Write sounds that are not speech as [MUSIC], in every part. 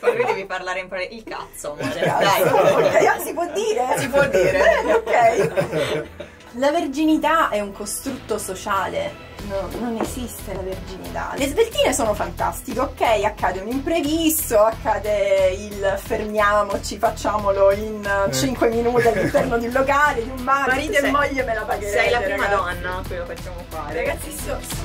Con lui devi parlare in parole. Il cazzo, amore. Dai. ok, si può dire? Si può dire. [LAUGHS] Ok. La verginità è un costrutto sociale. No, non esiste la verginità. Le sveltine sono fantastiche, ok? Accade un imprevisto, accade il fermiamoci, facciamolo in Eh. 5 minuti all'interno di un locale, di un bar. Marito e moglie me la pagherete. Sei la prima ragazzi. donna a cui lo facciamo fare. Ragazzi, so-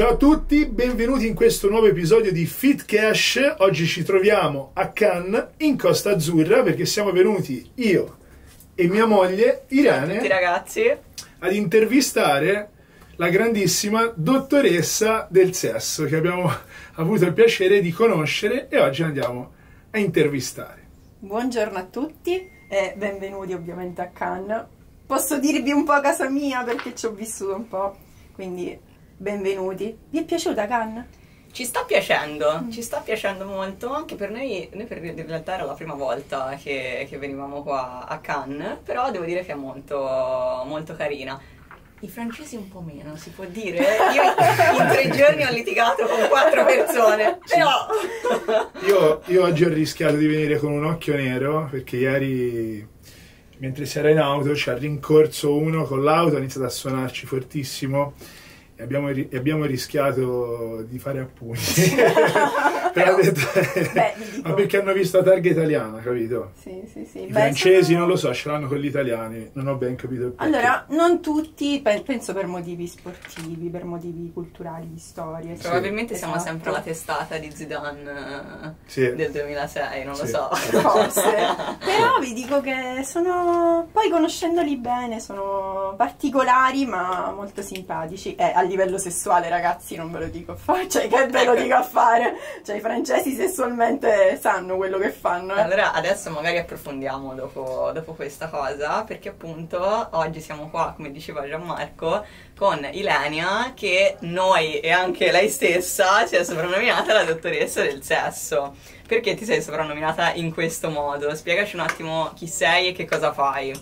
Ciao a tutti, benvenuti in questo nuovo episodio di Fit Cash. Oggi ci troviamo a Cannes, in Costa Azzurra, perché siamo venuti io e mia moglie Tutti Irene ragazzi. ad intervistare la grandissima dottoressa del sesso che abbiamo avuto il piacere di conoscere e oggi andiamo a intervistare. Buongiorno a tutti e benvenuti ovviamente a Cannes. Posso dirvi un po' casa mia perché ci ho vissuto un po', quindi benvenuti. Vi è piaciuta Cannes? Ci sta piacendo, ci sta piacendo molto, anche per noi, noi per, in realtà era la prima volta che, che venivamo qua a Cannes, però devo dire che è molto, molto carina. I francesi un po' meno, si può dire. Io in tre [LAUGHS] giorni ho litigato con quattro persone, [LAUGHS] però... Io, io oggi ho rischiato di venire con un occhio nero perché ieri, mentre si era in auto, ci ha rincorso uno con l'auto, ha iniziato a suonarci fortissimo e abbiamo, e abbiamo rischiato di fare appunti. [LAUGHS] Però detto, Beh, [LAUGHS] ma perché hanno visto la targa italiana, capito? Sì, sì, sì. I Beh, francesi sono- non lo so, ce l'hanno con gli italiani, non ho ben capito il perché. Allora, non tutti, pe- penso per motivi sportivi, per motivi culturali, di storia. eccetera. Probabilmente siamo Esatto. sempre alla testata di Zidane Sì. del 2006, non lo Sì. so. Forse. [LAUGHS] Però vi dico che sono, poi conoscendoli bene, sono particolari ma molto simpatici. E a livello sessuale, ragazzi, non ve lo dico a fare. Cioè, che ve lo dico a fare? Cioè, i francesi sessualmente sanno quello che fanno. eh. Allora adesso magari approfondiamo dopo, dopo questa cosa perché appunto oggi siamo qua come diceva Gianmarco con Ilenia che noi e anche lei stessa ci ha soprannominata la dottoressa del sesso. Perché ti sei soprannominata in questo modo? Spiegaci un attimo chi sei e che cosa fai.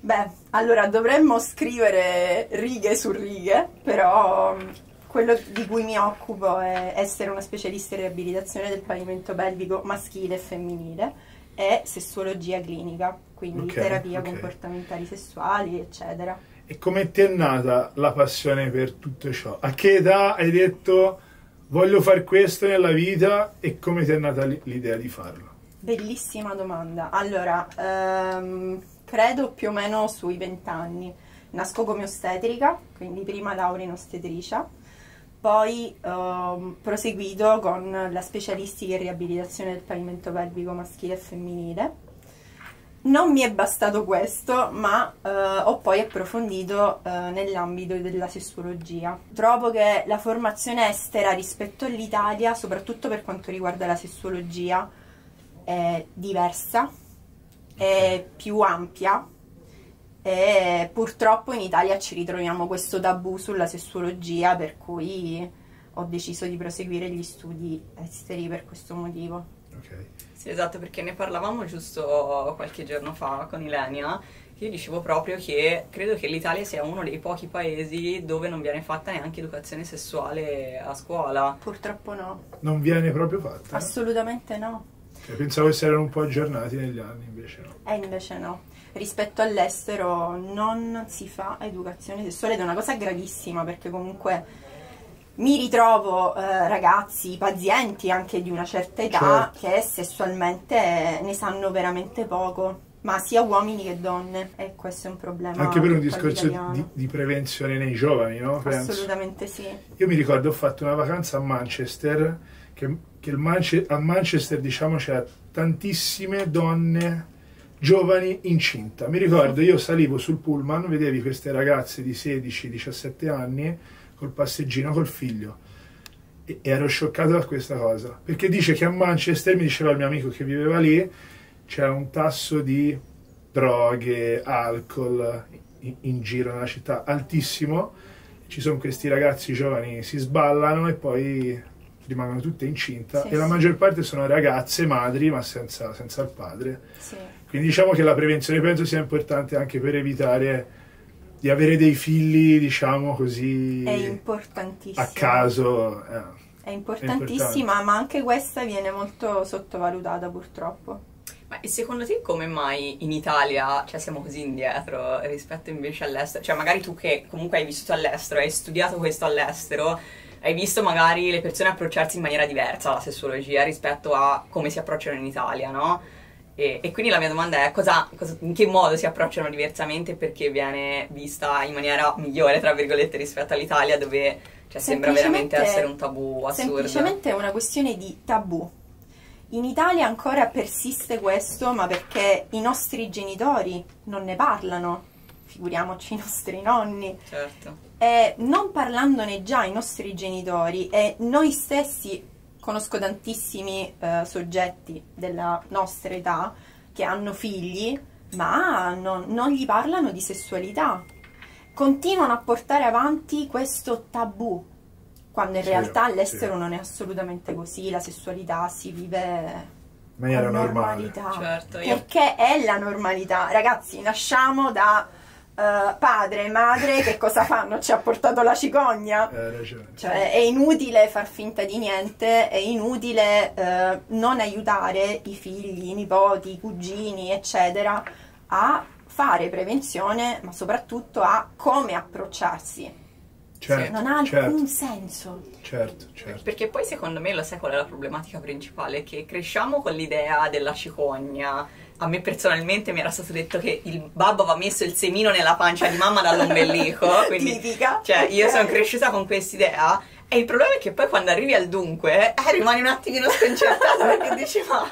Beh, allora dovremmo scrivere righe su righe, però mh, quello di cui mi occupo è essere una specialista in riabilitazione del pavimento pelvico maschile e femminile e sessuologia clinica, quindi Ok, terapia ok. comportamentali sessuali, eccetera. E come ti è nata la passione per tutto ciò? A che età hai detto voglio fare questo nella vita e come ti è nata l'idea di farlo? Bellissima domanda. Allora, ehm, credo più o meno sui 20 anni. Nasco come ostetrica, quindi prima laurea in ostetricia, poi ho proseguito con la specialistica in riabilitazione del pavimento pelvico maschile e femminile. Non mi è bastato questo, ma eh, ho poi approfondito eh, nell'ambito della sessuologia. Trovo che la formazione estera rispetto all'Italia, soprattutto per quanto riguarda la sessuologia, è diversa, è più ampia e purtroppo in Italia ci ritroviamo questo tabù sulla sessuologia per cui ho deciso di proseguire gli studi esteri per questo motivo. Ok. Sì, esatto, perché ne parlavamo giusto qualche giorno fa con Ilenia. che Io dicevo proprio che credo che l'Italia sia uno dei pochi paesi dove non viene fatta neanche educazione sessuale a scuola. Purtroppo no, Non viene proprio fatta? assolutamente no. Eh, Pensavo che si erano un po' aggiornati negli anni, invece no. E invece no. Rispetto all'estero non si fa educazione sessuale ed è una cosa gravissima perché comunque mi ritrovo eh, ragazzi, pazienti anche di una certa età Certo. che sessualmente ne sanno veramente poco, ma sia uomini che donne e questo è un problema. Anche per un discorso di, di prevenzione nei giovani, no? Penso. Assolutamente sì. Io mi ricordo ho fatto una vacanza a Manchester, che, che Manche- a Manchester diciamo c'era tantissime donne giovani incinta. Mi ricordo io salivo sul pullman, vedevi queste ragazze di 16-17 anni col passeggino col figlio e, e ero scioccato da questa cosa, perché dice che a Manchester, mi diceva il mio amico che viveva lì, c'è un tasso di droghe, alcol in, in giro nella città altissimo ci sono questi ragazzi giovani si sballano e poi rimangono tutte incinta Sì, e la sì. maggior parte sono ragazze madri ma senza, senza il padre Sì. quindi diciamo che la prevenzione penso sia importante anche per evitare di avere dei figli, diciamo così, È importantissimo. a caso. eh. È importantissima, ma anche questa viene molto sottovalutata purtroppo. Ma e secondo te come mai in Italia cioè, siamo così indietro rispetto invece all'estero? Cioè magari tu che comunque hai vissuto all'estero, hai studiato questo all'estero, hai visto magari le persone approcciarsi in maniera diversa alla sessuologia rispetto a come si approcciano in Italia, no? E, e quindi la mia domanda è cosa, cosa- in che modo si approcciano diversamente e perché viene vista in maniera migliore, tra virgolette, rispetto all'Italia dove cioè, sembra veramente essere un tabù assurdo. Semplicemente è una questione di tabù. In Italia ancora persiste questo, ma perché i nostri genitori non ne parlano, figuriamoci i nostri nonni. Certo. E non parlandone già i nostri genitori e noi stessi, conosco tantissimi eh, soggetti della nostra età che hanno figli, ma non, non gli parlano di sessualità. Continuano a portare avanti questo tabù, quando in Sì, realtà sì. all'estero non è assolutamente così, la sessualità si vive in maniera normale. normalità. Certo, io- Perché è la normalità. Ragazzi, nasciamo da eh, padre e madre, che cosa fanno? Ci ha portato la cicogna? Ragione. Cioè, è inutile far finta di niente, è inutile eh, non aiutare i figli, i nipoti, i cugini, eccetera, a fare prevenzione, ma soprattutto a come approcciarsi. Certo, Non ha certo, alcun senso. certo, certo. Perché poi secondo me lo sai qual è la problematica principale? Che cresciamo con l'idea della cicogna. A me personalmente mi era stato detto che il babbo aveva messo il semino nella pancia di mamma dall'ombelico. [LAUGHS] Quindi, Tipica. cioè, io sono cresciuta con quest'idea. E il problema è che poi quando arrivi al dunque eh, rimani un attimino sconcertato perché dici ma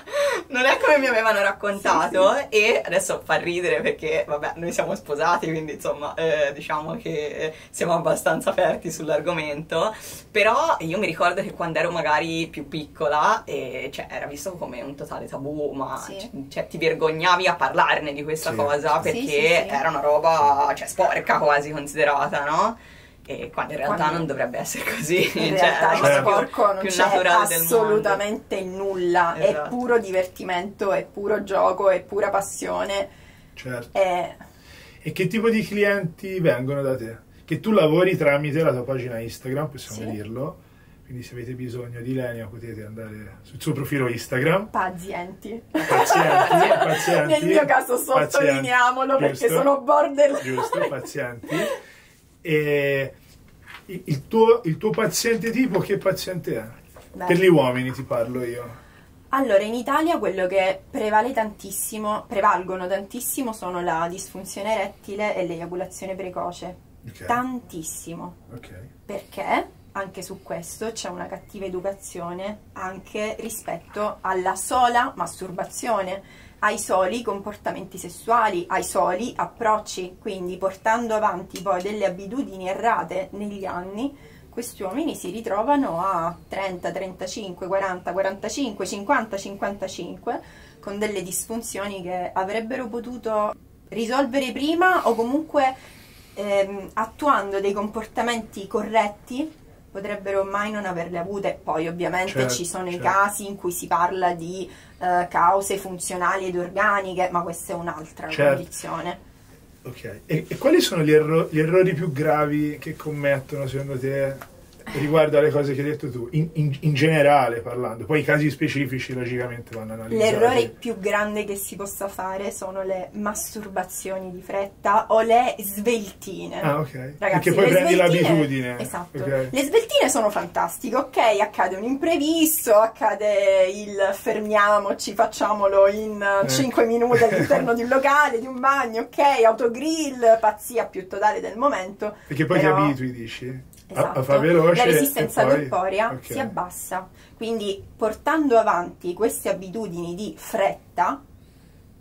non è come mi avevano raccontato e adesso fa ridere perché vabbè noi siamo sposati quindi insomma eh, diciamo che eh, siamo abbastanza aperti sull'argomento però io mi ricordo che quando ero magari più piccola eh, cioè, era visto come un totale tabù ma Sì. cioè, ti vergognavi a parlarne di questa Sì. cosa Sì, perché sì, sì. era una roba cioè, sporca quasi considerata no? E quando in realtà Quando- non dovrebbe essere così. In cioè, realtà il sporco non più c'è assolutamente nulla, Esatto. è puro divertimento, è puro gioco, è pura passione. certo. È... E che tipo di clienti vengono da te? Che tu lavori tramite la tua pagina Instagram, possiamo Sì. dirlo. Quindi se avete bisogno di Lenia potete andare sul suo profilo Instagram. pazienti. Pazienti, [LAUGHS] pazienti. Nel mio caso pazienti, sottolineiamolo perché giusto? sono borderline. Giusto, pazienti. [LAUGHS] E il tuo, il tuo paziente tipo che paziente è? Beh. Per gli uomini ti parlo io. Allora, in Italia quello che prevale tantissimo, prevalgono tantissimo sono la disfunzione erettile e l'eiaculazione precoce. Ok. Tantissimo. ok. Perché anche su questo c'è una cattiva educazione anche rispetto alla sola masturbazione, ai soli comportamenti sessuali, ai soli approcci, quindi portando avanti poi delle abitudini errate negli anni, questi uomini si ritrovano a 30, 35, 40, 45, 50, 55 con delle disfunzioni che avrebbero potuto risolvere prima o comunque ehm, attuando dei comportamenti corretti potrebbero mai non averle avute. Poi ovviamente Certo, ci sono i certo. casi in cui si parla di eh, cause funzionali ed organiche, ma questa è un'altra Certo. condizione. Ok. E, e quali sono gli, erro- gli errori più gravi che commettono secondo te riguardo alle cose che hai detto tu? In, in- in generale parlando. Poi i casi specifici logicamente vanno analizzati. L'errore più grande che si possa fare sono le masturbazioni di fretta o le sveltine. Ah, ok. Ragazzi, Perché poi prendi l'abitudine. Esatto. Ok. Le sveltine sono fantastiche, ok? Accade un imprevisto, accade il fermiamoci, facciamolo in Eh. 5 minuti all'interno di un locale, di un bagno, ok? Autogrill, pazzia più totale del momento. Perché poi Però- ti abitui, dici? Esatto. A, fa veloce. La resistenza poi- corporea ok. si abbassa. Quindi portando avanti queste abitudini di fretta,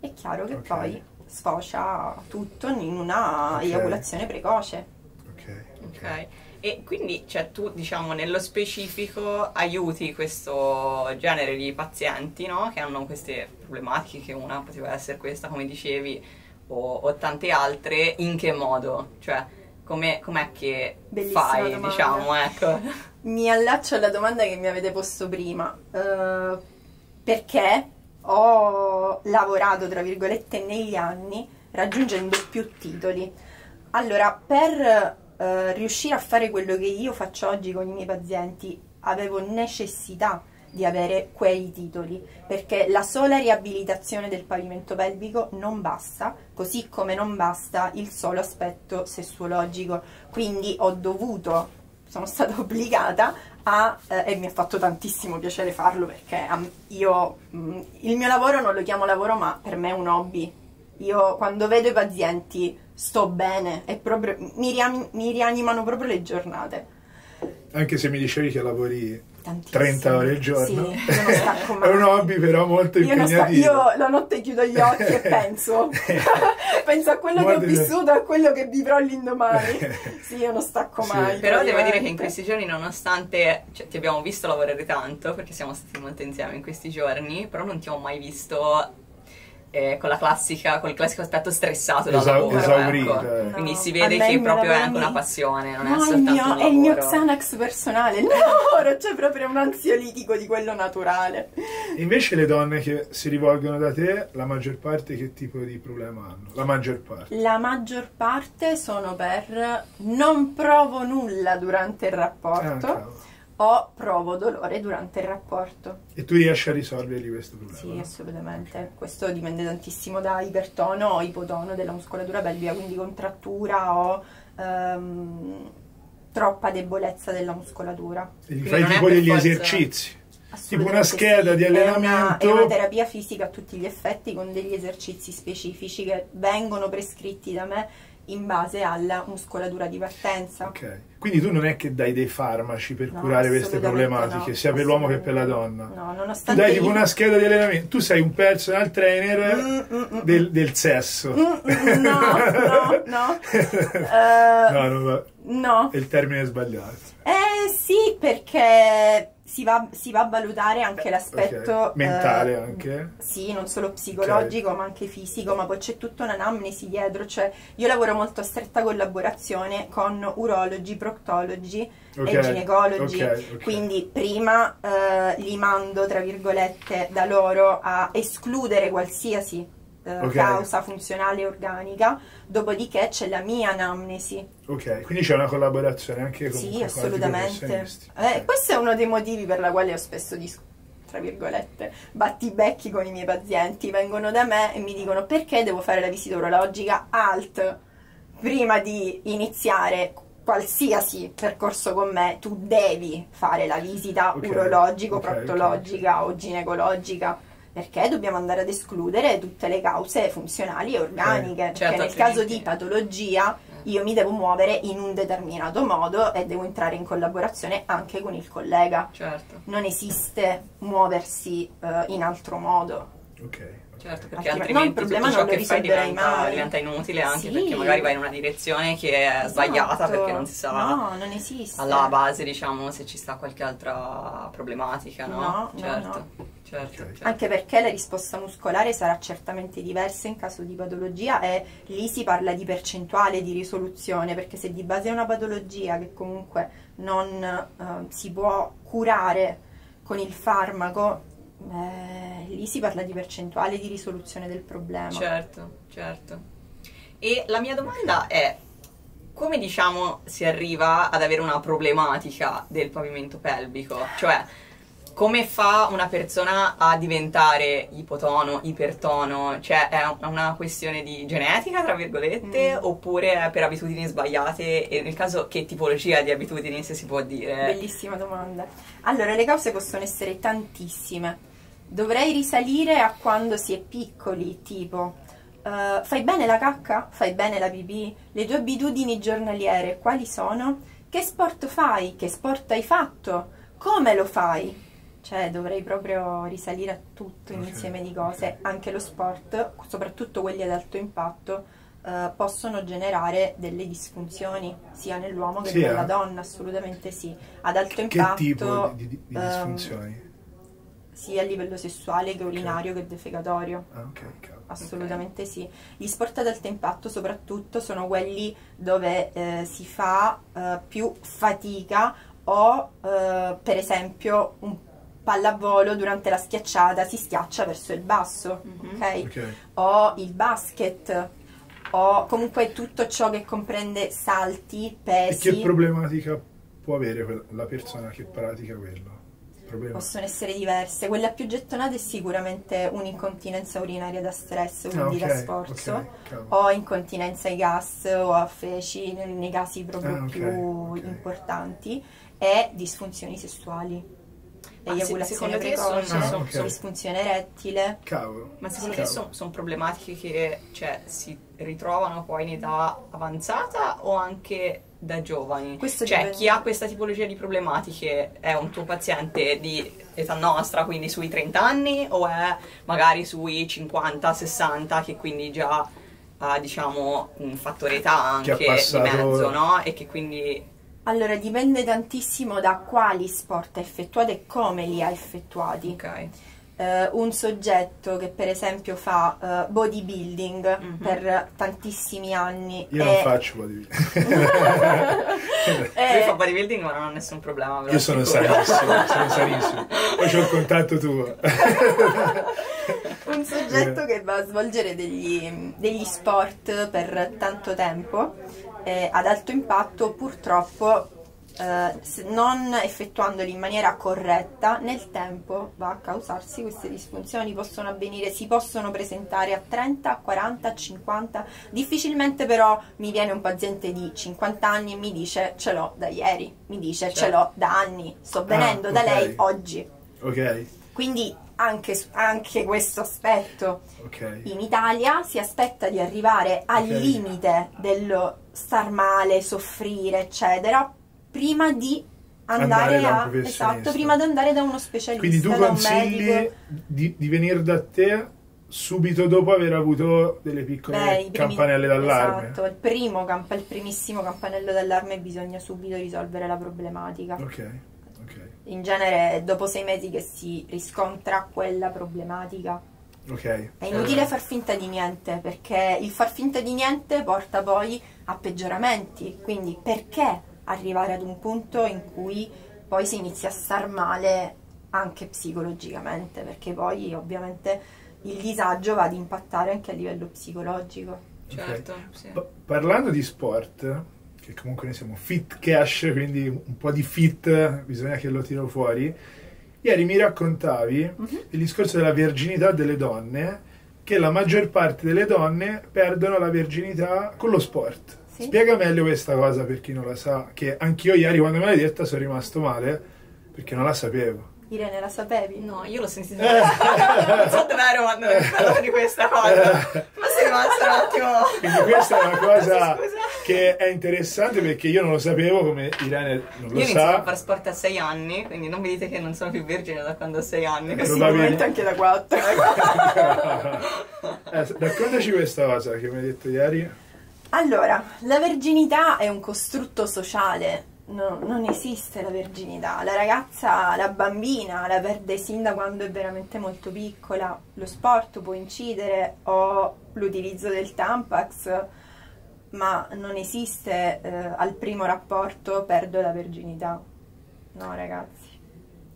è chiaro che Ok. poi sfocia tutto in una Ok. eiaculazione precoce. Ok, Ok. E quindi, cioè, tu, diciamo, nello specifico aiuti questo genere di pazienti, no? Che hanno queste problematiche, che una poteva essere questa, come dicevi, o, o tante altre, in che modo? Cioè, come, com'è che Bellissima fai, domanda. diciamo, ecco. [LAUGHS] Mi allaccio alla domanda che mi avete posto prima, eh, perché ho lavorato, tra virgolette, negli anni raggiungendo più titoli. Allora, per eh, riuscire a fare quello che io faccio oggi con i miei pazienti, avevo necessità di avere quei titoli, perché la sola riabilitazione del pavimento pelvico non basta, così come non basta il solo aspetto sessuologico. Quindi ho dovuto, sono stata [LAUGHS] obbligata a, eh, e mi ha fatto tantissimo piacere farlo perché io mh, il mio lavoro non lo chiamo lavoro, ma per me è un hobby. Io quando vedo i pazienti sto bene, proprio, mi, rian- mi rianimano proprio le giornate. Anche se mi dicevi che lavori Tantissimo. 30 ore al giorno. Sì, [LAUGHS] è un hobby però molto Io, impegnativo. io la notte chiudo gli occhi e [LAUGHS] penso, [LAUGHS] penso a quello che ho Guarda- vissuto e a quello che vivrò l'indomani. Sì, io non stacco Sì. mai. Però devo dire che in questi giorni, nonostante cioè, ti abbiamo visto lavorare tanto, perché siamo stati molto insieme in questi giorni, però non ti ho mai visto eh, con la classica, con il classico aspetto stressato dal Esa- lavoro. esaurita, ecco. eh. Quindi No, si a vede che proprio è lavoro anche una passione, non è No, è il soltanto mio, un è il mio lavoro. Xanax personale, il [LAUGHS] lavoro, c'è proprio un ansiolitico di quello naturale. Invece le donne che si rivolgono da te, la maggior parte che tipo di problema hanno? La maggior parte. La maggior parte sono per non provo nulla durante il Ah, rapporto cavolo. O provo dolore durante il rapporto. e tu riesci a risolvergli questo problema? Sì, assolutamente. Questo dipende tantissimo da ipertono o ipotono della muscolatura pelvica, quindi contrattura o ehm, troppa debolezza della muscolatura. E gli fai tipo degli forza- esercizi. Assolutamente una scheda sì. di È una- allenamento. È una, terapia fisica a tutti gli effetti con degli esercizi specifici che vengono prescritti da me in base alla muscolatura di partenza. Ok. Quindi tu non è che dai dei farmaci per No, curare queste problematiche, no, sia per l'uomo che per la donna. No, Tu nonostante dai tipo io- una scheda di allenamento, tu sei un personal trainer Mm, mm, mm, del, del sesso. Mm, mm, [LAUGHS] no, no, no. Eh, no, no, no. è il termine sbagliato. Eh sì, perché si va, si va a valutare anche l'aspetto Ok. Mentale eh, anche. Sì, non solo psicologico, ma anche fisico, ma poi c'è tutta un'anamnesi dietro, cioè io lavoro molto a stretta collaborazione con urologi, proctologi Ok, e ginecologi, quindi prima eh, li mando, tra virgolette, da loro a escludere qualsiasi eh, Ok. causa funzionale organica, dopodiché c'è la mia anamnesi. Ok, quindi c'è una collaborazione anche con Sì, assolutamente. Eh, questo è uno dei motivi per la quale ho spesso dis- tra virgolette, battibecchi con i miei pazienti, vengono da me e mi dicono perché devo fare la visita urologica alt prima di iniziare qualsiasi percorso con me, tu devi fare la visita Ok, urologico, ok, proctologica o ginecologica. Perché dobbiamo andare ad escludere tutte le cause funzionali e organiche? Perché Certo, nel caso di patologia io mi devo muovere in un determinato modo e devo entrare in collaborazione anche con il collega. Certo, Non esiste muoversi eh, in altro modo. Ok. certo, perché Altrimenti- altrimenti no, il problema tutto ciò che fai diventa, diventa inutile anche Sì. perché magari vai in una direzione che è sbagliata Esatto. perché non si sa No, non esiste. alla base, diciamo, se ci sta qualche altra problematica, no? No, no, certo, no. Certo, Ok. certo. Anche perché la risposta muscolare sarà certamente diversa in caso di patologia e lì si parla di percentuale di risoluzione, perché se di base è una patologia che comunque non eh, si può curare con il farmaco, eh, lì si parla di percentuale di risoluzione del problema. Certo, certo. E la mia domanda è come diciamo si arriva ad avere una problematica del pavimento pelvico? Cioè, come fa una persona a diventare ipotono, ipertono? Cioè, è un- una questione di genetica, tra virgolette, Mm. oppure è per abitudini sbagliate? E nel caso, che tipologia di abitudini, se si può dire? Bellissima domanda. Allora, le cause possono essere tantissime. Dovrei risalire a quando si è piccoli, tipo eh, fai bene la cacca? Fai bene la pipì? Le tue abitudini giornaliere quali sono? Che sport fai? Che sport hai fatto? Come lo fai? Cioè, dovrei proprio risalire a tutto un insieme di cose. Anche lo sport, soprattutto quelli ad alto impatto, eh, possono generare delle disfunzioni sia nell'uomo che Sì, nella eh? donna, assolutamente sì. Ad alto Che impatto, tipo di, di- di ehm, disfunzioni? sia a livello sessuale che urinario che defecatorio. Ah, ok, cavolo. Assolutamente sì. Gli sport ad alto impatto soprattutto sono quelli dove eh, si fa eh, più fatica o eh, per esempio un pallavolo durante la schiacciata si schiaccia verso il basso, Mhm. ok? Ok. O il basket o comunque tutto ciò che comprende salti, E pesi. che problematica può avere la persona che pratica quello? Problema. Possono essere diverse. Quella più gettonata è sicuramente un'incontinenza urinaria da stress, quindi Ah, da ok, sforzo. ok, cavolo. o incontinenza ai gas o a feci nei casi proprio Ah, più importanti e disfunzioni sessuali Ma se- eiaculazione secondo te precoce sono- Ah, ok. disfunzione erettile Cavolo. Ma secondo Cavolo. te sono problematiche che cioè, si ritrovano poi in età avanzata o anche da giovani? Questo cioè, dipende. chi ha questa tipologia di problematiche è un tuo paziente di età nostra, quindi sui 30 anni, o è magari sui 50, 60, che quindi già ha, diciamo, un fattore età anche di mezzo, no? E che quindi... allora dipende tantissimo da quali sport ha effettuato e come li ha effettuati Ok. Eh, un soggetto che per esempio fa eh, bodybuilding Mhm. per tantissimi anni Io e- non faccio bodybuilding. [LAUGHS] Lui e- fa bodybuilding ma non ha nessun problema. Io sono sanissimo, [LAUGHS] sono sanissimo. Poi c'ho il contatto tuo. un soggetto che va a svolgere degli, degli sport per tanto tempo eh, ad alto impatto purtroppo eh, non effettuandoli in maniera corretta nel tempo va a causarsi queste disfunzioni possono avvenire si possono presentare a 30 a 40 a 50 difficilmente però mi viene un paziente di 50 anni e mi dice ce l'ho da ieri mi dice ce Certo. l'ho da anni sto venendo da ok. lei oggi Ok, quindi anche, anche questo aspetto ok. in Italia si aspetta di arrivare al Ok. limite dello star male, soffrire, eccetera, prima di andare, Andare a esatto, prima di andare da uno specialista, Quindi tu consigli di, di venire da te subito dopo aver avuto delle piccole Beh, primi- campanelle d'allarme. Esatto, il primo il primissimo campanello d'allarme bisogna subito risolvere la problematica. Ok, In genere è dopo sei mesi che si riscontra quella problematica. ok. È inutile far finta di niente perché il far finta di niente porta poi a peggioramenti. Quindi perché arrivare ad un punto in cui poi si inizia a star male anche psicologicamente? Perché poi ovviamente il disagio va ad impattare anche a livello psicologico. Certo, sì. Pa- parlando di sport, che comunque noi siamo fit cash, quindi un po' di fit bisogna che lo tiro fuori. Ieri mi raccontavi Mhm. il discorso della verginità delle donne, che la maggior parte delle donne perdono la verginità con lo sport. Sì. Spiega meglio questa cosa per chi non la sa, che anch'io ieri quando me l'hai detta sono rimasto male perché non la sapevo. Irene, la sapevi? No, io l'ho sentito. non so dove ero quando mi parlavo di questa cosa. Ma sei rimasto un attimo. Quindi questa è una [LAUGHS] cosa che è interessante perché io non lo sapevo, come Irene non Io lo ho iniziato a sa. fare sport a 6 anni, quindi non mi dite che non sono più vergine da quando ho 6 anni. Eh, Probabilmente. anche da 4. [LAUGHS] Eh, raccontaci questa cosa che mi hai detto ieri. Allora, la verginità è un costrutto sociale, no- non esiste la verginità. La ragazza, la bambina la perde sin da quando è veramente molto piccola. Lo sport può incidere o l'utilizzo del Tampax, ma non esiste eh, al primo rapporto perdo la verginità. No, ragazzi.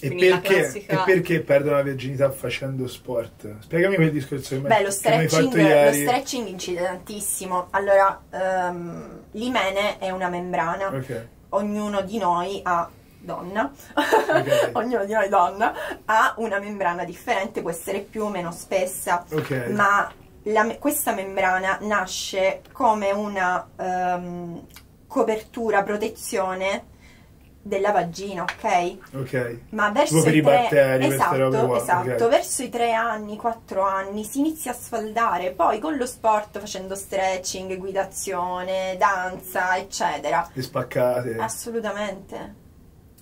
E perché, classica- e perché perdono la verginità facendo sport? Spiegami quel discorso che Beh, lo mi stretching, lo stretching incide tantissimo. Allora, ehm, l'imene è una membrana. Ok, ognuno di noi ha donna, Ok. [LAUGHS] ognuno di noi donna ha una membrana differente, può essere più o meno spessa, ok. ma la questa membrana nasce come una ehm, copertura, protezione della vagina, ok? ok. Ma verso Tipo per i i tre, batteri, esatto, esatto, ok. verso i tre anni, quattro anni si inizia a sfaldare, poi con lo sport facendo stretching, guidazione, danza, eccetera. Le spaccate. Assolutamente.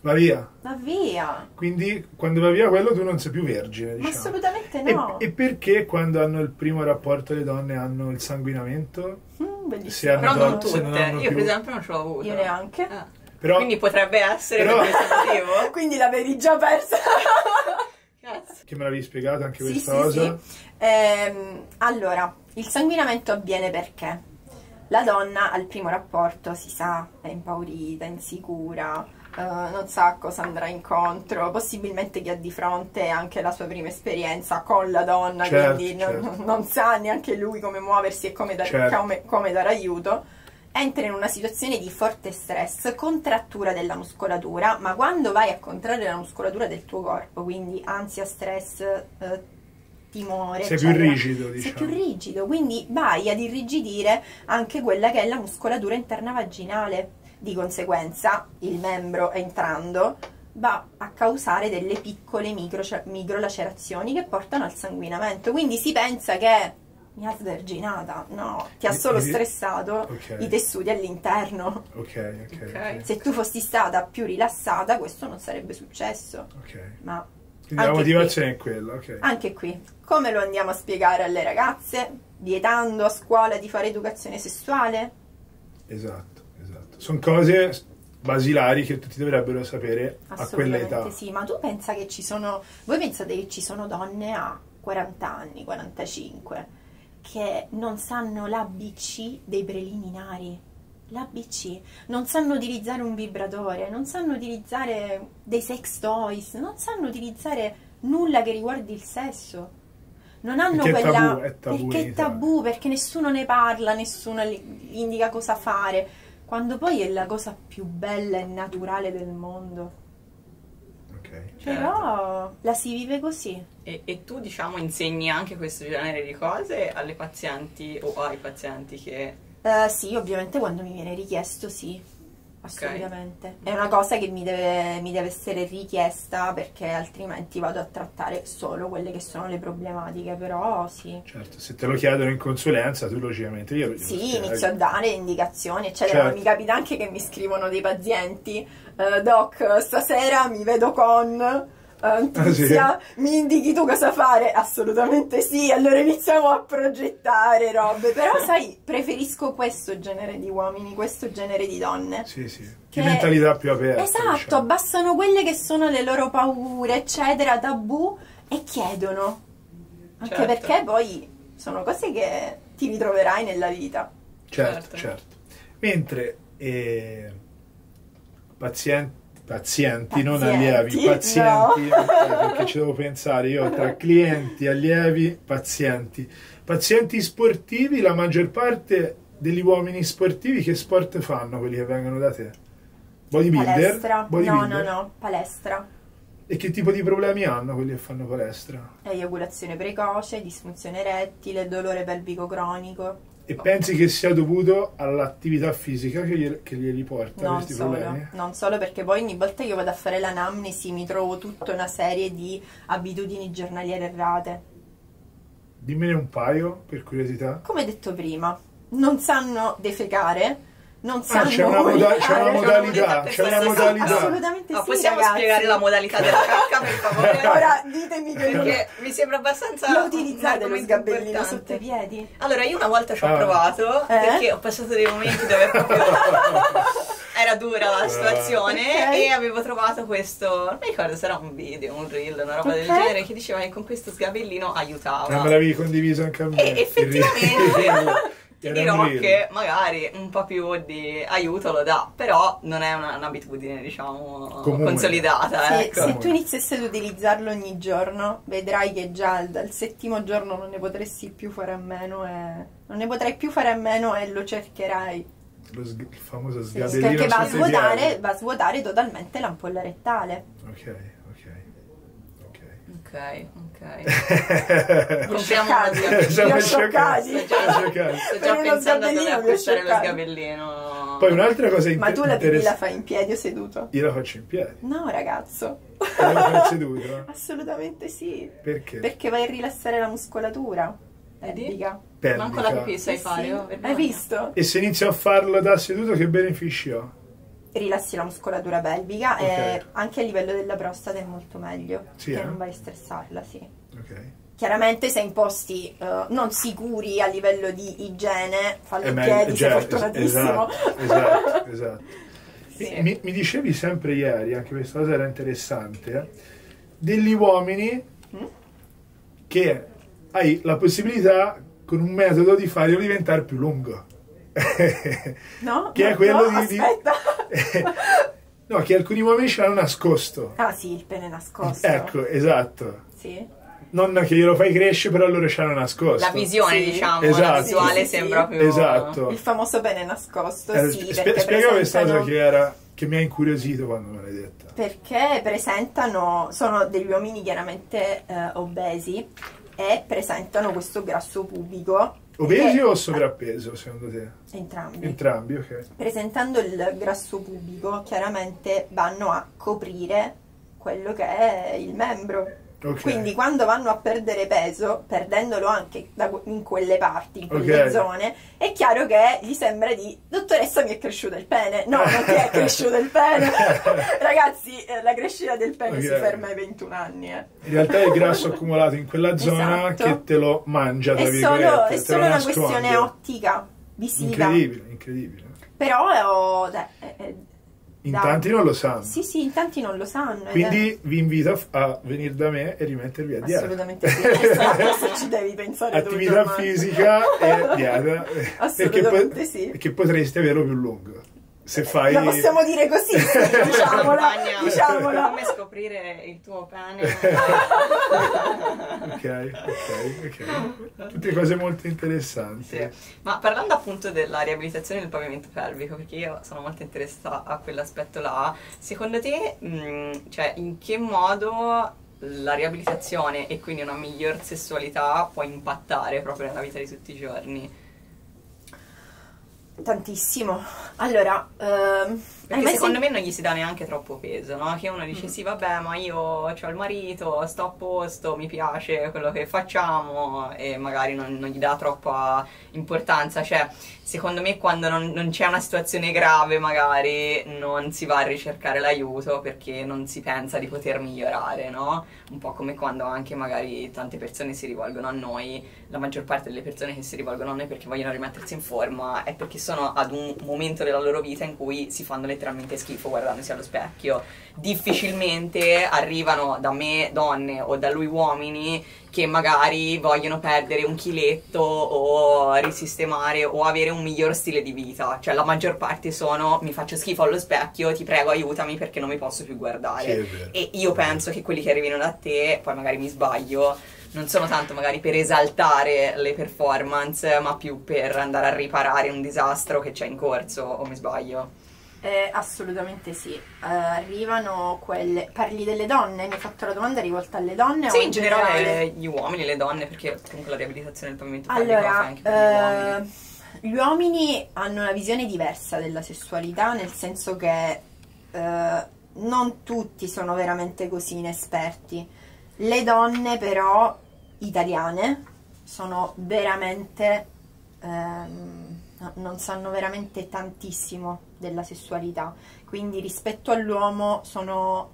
Va via. Ma via! Quindi quando va via quello tu non sei più vergine, diciamo. assolutamente E- no. E, perché quando hanno il primo rapporto le donne hanno il sanguinamento? Mm, Se bellissimo. hanno Però non se tutte. hanno Io, più- per esempio, non ce l'ho avuto. Io neanche. Eh. Però, Quindi potrebbe essere Però- per questo motivo. [LAUGHS] Quindi l'avevi già persa. [LAUGHS] Cazzo. che me l'avevi spiegato anche sì, questa sì, cosa. sì. Ehm, allora, il sanguinamento avviene perché? La donna al primo rapporto si sa, è impaurita, insicura, eh, non sa cosa andrà incontro, possibilmente chi ha di fronte anche la sua prima esperienza con la donna, Certo, quindi non, certo. non sa neanche lui come muoversi e come, dar- Certo. come- come dare aiuto. Entra in una situazione di forte stress, contrattura della muscolatura, ma quando vai a contrarre la muscolatura del tuo corpo, quindi ansia, stress, eh, timore, Sei più eccetera, rigido, sei diciamo. più rigido, quindi vai ad irrigidire anche quella che è la muscolatura interna vaginale. Di conseguenza, il membro entrando va a causare delle piccole micro, microlacerazioni che portano al sanguinamento. Quindi si pensa che mi ha sverginata, no, ti ha solo stressato Ok. i tessuti all'interno. Ok, ok. Ok. Se tu fossi stata più rilassata, questo non sarebbe successo. Ok. Ma Quindi la Anche motivazione è quella, ok. anche qui, come lo andiamo a spiegare alle ragazze? Vietando a scuola di fare educazione sessuale? Esatto, esatto. Sono cose basilari che tutti dovrebbero sapere a quell'età. Assolutamente sì, ma tu pensa che ci sono, voi pensate che ci sono donne a 40 anni, 45, che non sanno l'ABC dei preliminari? L'ABC, non sanno utilizzare un vibratore, non sanno utilizzare dei sex toys, non sanno utilizzare nulla che riguardi il sesso. Non hanno Perché è quella. tabù, è tabù perché è tabù, perché nessuno ne parla, nessuno gli indica cosa fare. Quando poi è la cosa più bella e naturale del mondo. Ok. Certo. Però la si vive così. E, e tu, diciamo, insegni anche questo genere di cose alle pazienti o ai pazienti che... Eh, sì, ovviamente quando mi viene richiesto sì, assolutamente. È una cosa che mi deve, mi deve essere richiesta perché altrimenti vado a trattare solo quelle che sono le problematiche, però sì. Certo, se te lo chiedono in consulenza, tu logicamente io Sì, inizio a dare indicazioni, eccetera. Certo. Mi capita anche che mi scrivono dei pazienti, eh, Doc, stasera mi vedo con eh, tizia, mi indichi tu cosa fare? Assolutamente sì, allora iniziamo a progettare robe. Però sai, preferisco questo genere di uomini, questo genere di donne. Sì, sì. Che- Di mentalità più aperta. Esatto, diciamo. abbassano quelle che sono le loro paure, eccetera, tabù e chiedono. Anche Certo. perché poi sono cose che ti ritroverai nella vita. Certo, Certo. certo. Mentre eh, pazienti, pazienti, non Pazienti, allievi, no. pazienti, ok, perché ci devo pensare io tra clienti, allievi, pazienti. Pazienti sportivi, la maggior parte degli uomini sportivi che sport fanno quelli che vengono da te? Bodybuilder? Palestra? No, Bodybuilder? no, no, palestra. E che tipo di problemi hanno quelli che fanno palestra? Eiaculazione precoce, disfunzione erettile, dolore pelvico cronico. E pensi che sia dovuto all'attività fisica che, gli- che glieli porta Non questi solo, problemi? non solo perché poi ogni volta che io vado a fare l'anamnesi mi trovo tutta una serie di abitudini giornaliere errate. Dimmene un paio, per curiosità. Come detto prima, non sanno defecare, non Ah, sanno c'è una, moda- c'è una modalità, c'è una modalità. Assolutamente Ma sì, possiamo ragazzi. spiegare la modalità della cacca, per favore? [LAUGHS] Ora ditemi che Perché mi sembra abbastanza... lo utilizzate lo sgabellino importante. sotto i piedi? Allora, io una volta ci ho Ah. provato Eh? perché ho passato dei momenti dove proprio [LAUGHS] era dura la situazione Ok. e avevo trovato questo, non mi ricordo se era un video, un reel, una roba del Ok. genere che diceva che con questo sgabellino aiutava. Ah, me l'avevi condiviso anche a me. E effettivamente [LAUGHS] ti dirò che magari un po' più di aiuto lo dà, però non è una- un'abitudine, diciamo, Comune. consolidata. Se, ecco. se tu iniziassi ad utilizzarlo ogni giorno, vedrai che già dal settimo giorno non ne potresti più fare a meno e non ne potrai più fare a meno e lo cercherai. Lo sg- il famoso Sì, sgabellino perché va a, svuotare, va a svuotare totalmente l'ampolla rettale. Ok, ok. ok. [LAUGHS] Compriamo scioccati. uno sgabellino. Siamo scioccati. Siamo scioccati. Sto già pensando a dove acquistare lo sgabellino. Poi un'altra cosa Ma tu la la fai in piedi o seduto? Io la faccio in piedi. No, ragazzo. E la faccio seduto. [LAUGHS] Assolutamente sì. Perché? Perché vai a rilassare la muscolatura. Vedi? Manco la pipì sai Sì, fare. sì. Hai visto? E se inizio a farlo da seduto, che benefici ho? Rilassi la muscolatura pelvica Ok. e anche a livello della prostata è molto meglio Sì, che eh? non vai a stressarla, sì. Ok. Chiaramente se in posti eh, non sicuri a livello di igiene, fallo È in piedi, sei es- fortunatissimo. Esatto, esatto, [LAUGHS] esatto. Sì. Mi, mi dicevi sempre ieri, anche questa cosa era interessante, eh, degli uomini Mm? che hai la possibilità con un metodo di farlo diventare più lungo. No? [LAUGHS] che è No, quello no, di, di- Aspetta. [LAUGHS] no, che alcuni uomini ce l'hanno nascosto. Ah sì, il pene nascosto. Ecco, esatto. Sì. Non che glielo fai crescere, però loro ce l'hanno nascosto. La visione, Sì. diciamo, Esatto. la visuale Sì, sì, sembra sì. più... Esatto. Il famoso pene nascosto, Eh, sì, perché spiega questa cosa presentano- che, era, che mi ha incuriosito quando me l'hai detta. Perché presentano, sono degli uomini chiaramente eh, obesi e presentano questo grasso pubico. Obesi o sovrappeso, secondo te? Entrambi. Entrambi, ok. Presentando il grasso pubico, chiaramente vanno a coprire quello che è il membro. Ok. Quindi quando vanno a perdere peso, perdendolo anche da in quelle parti, in quelle Ok. zone, è chiaro che gli sembra di dottoressa mi è cresciuto il pene. No, non ti è [LAUGHS] cresciuto il pene. [LAUGHS] Ragazzi, eh, la crescita del pene si Ok. ferma ai 21 anni. eh. In realtà è il grasso accumulato in quella [LAUGHS] zona Esatto. che te lo mangia, tra È solo, è solo lo una nasconde. questione ottica, visiva. Incredibile, incredibile. Però è, oh, dai, In da- tanti non lo sanno. Sì, sì, in tanti non lo sanno. ed è- Quindi vi invito a, venire da me e rimettervi a dieta. Assolutamente sì, questo ci devi pensare Attività fisica e dieta. [LAUGHS] Assolutamente perché, sì. perché potresti averlo più lungo. Se fai... La possiamo dire così, sì, [LAUGHS] diciamola, diciamola. Come scoprire il tuo pene? [LAUGHS] ok, ok, ok. Tutte cose molto interessanti. Sì. Ma parlando appunto della riabilitazione del pavimento pelvico, perché io sono molto interessata a quell'aspetto là, secondo te, mh, cioè, in che modo la riabilitazione e quindi una miglior sessualità può impattare proprio nella vita di tutti i giorni? Tantissimo. Allora, ehm, Perché mai secondo sen- me non gli si dà neanche troppo peso, no? Che uno dice sì vabbè ma io ho il marito, sto a posto, mi piace quello che facciamo e magari non, non gli dà troppa importanza. Cioè, secondo me quando non, non c'è una situazione grave magari non si va a ricercare l'aiuto perché non si pensa di poter migliorare, no? Un po' come quando anche magari tante persone si rivolgono a noi, la maggior parte delle persone che si rivolgono a noi perché vogliono rimettersi in forma è perché sono ad un momento della loro vita in cui si fanno letteralmente schifo guardandosi allo specchio. Difficilmente arrivano da me donne o da lui uomini che magari vogliono perdere un chiletto o risistemare o avere un miglior stile di vita. Cioè la maggior parte sono mi faccio schifo allo specchio, ti prego aiutami perché non mi posso più guardare. Sì. E io penso che quelli che arrivino da te, poi magari mi sbaglio, non sono tanto magari per esaltare le performance, ma più per andare a riparare un disastro che c'è in corso, o mi sbaglio? Eh, assolutamente sì. Eh, arrivano quelle. Parli delle donne? Mi hai fatto la domanda rivolta alle donne o Sì, in in generale gli uomini, le donne, perché comunque la riabilitazione del pavimento Allora, anche per gli uomini. eh, gli uomini hanno una visione diversa della sessualità, nel senso che eh, non tutti sono veramente così inesperti. Le donne, però, italiane, sono veramente. ehm, no- non sanno veramente tantissimo della sessualità. Quindi rispetto all'uomo sono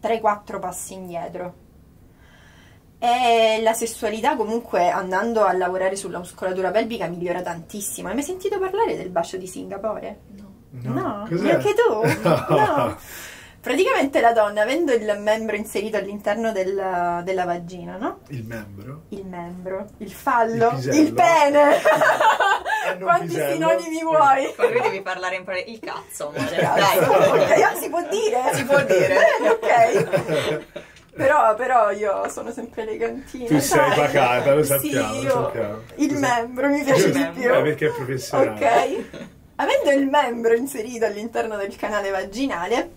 3-4 passi indietro. E la sessualità comunque andando a lavorare sulla muscolatura pelvica migliora tantissimo. Hai mai sentito parlare del bacio di Singapore? No, Cos'è? neanche tu? No. [LAUGHS] No. Praticamente la donna, avendo il membro inserito all'interno del- della vagina, no? Il membro. Il membro, il fallo, Il il, pene. [LAUGHS] Eh, Quanti pisello. sinonimi vuoi? Poi lui devi parlare in parole... Il cazzo, [LAUGHS] amore. Cazzo, Dai. ok, ah, si può dire? Si può dire. Bene, [LAUGHS] ok. Però, però io sono sempre elegantina. Tu sei pacata, lo Sì, sappiamo, lo io- sappiamo. Il Lo membro mi piace di più. Eh, perché è professionale. Ok. Avendo il membro inserito all'interno del canale vaginale,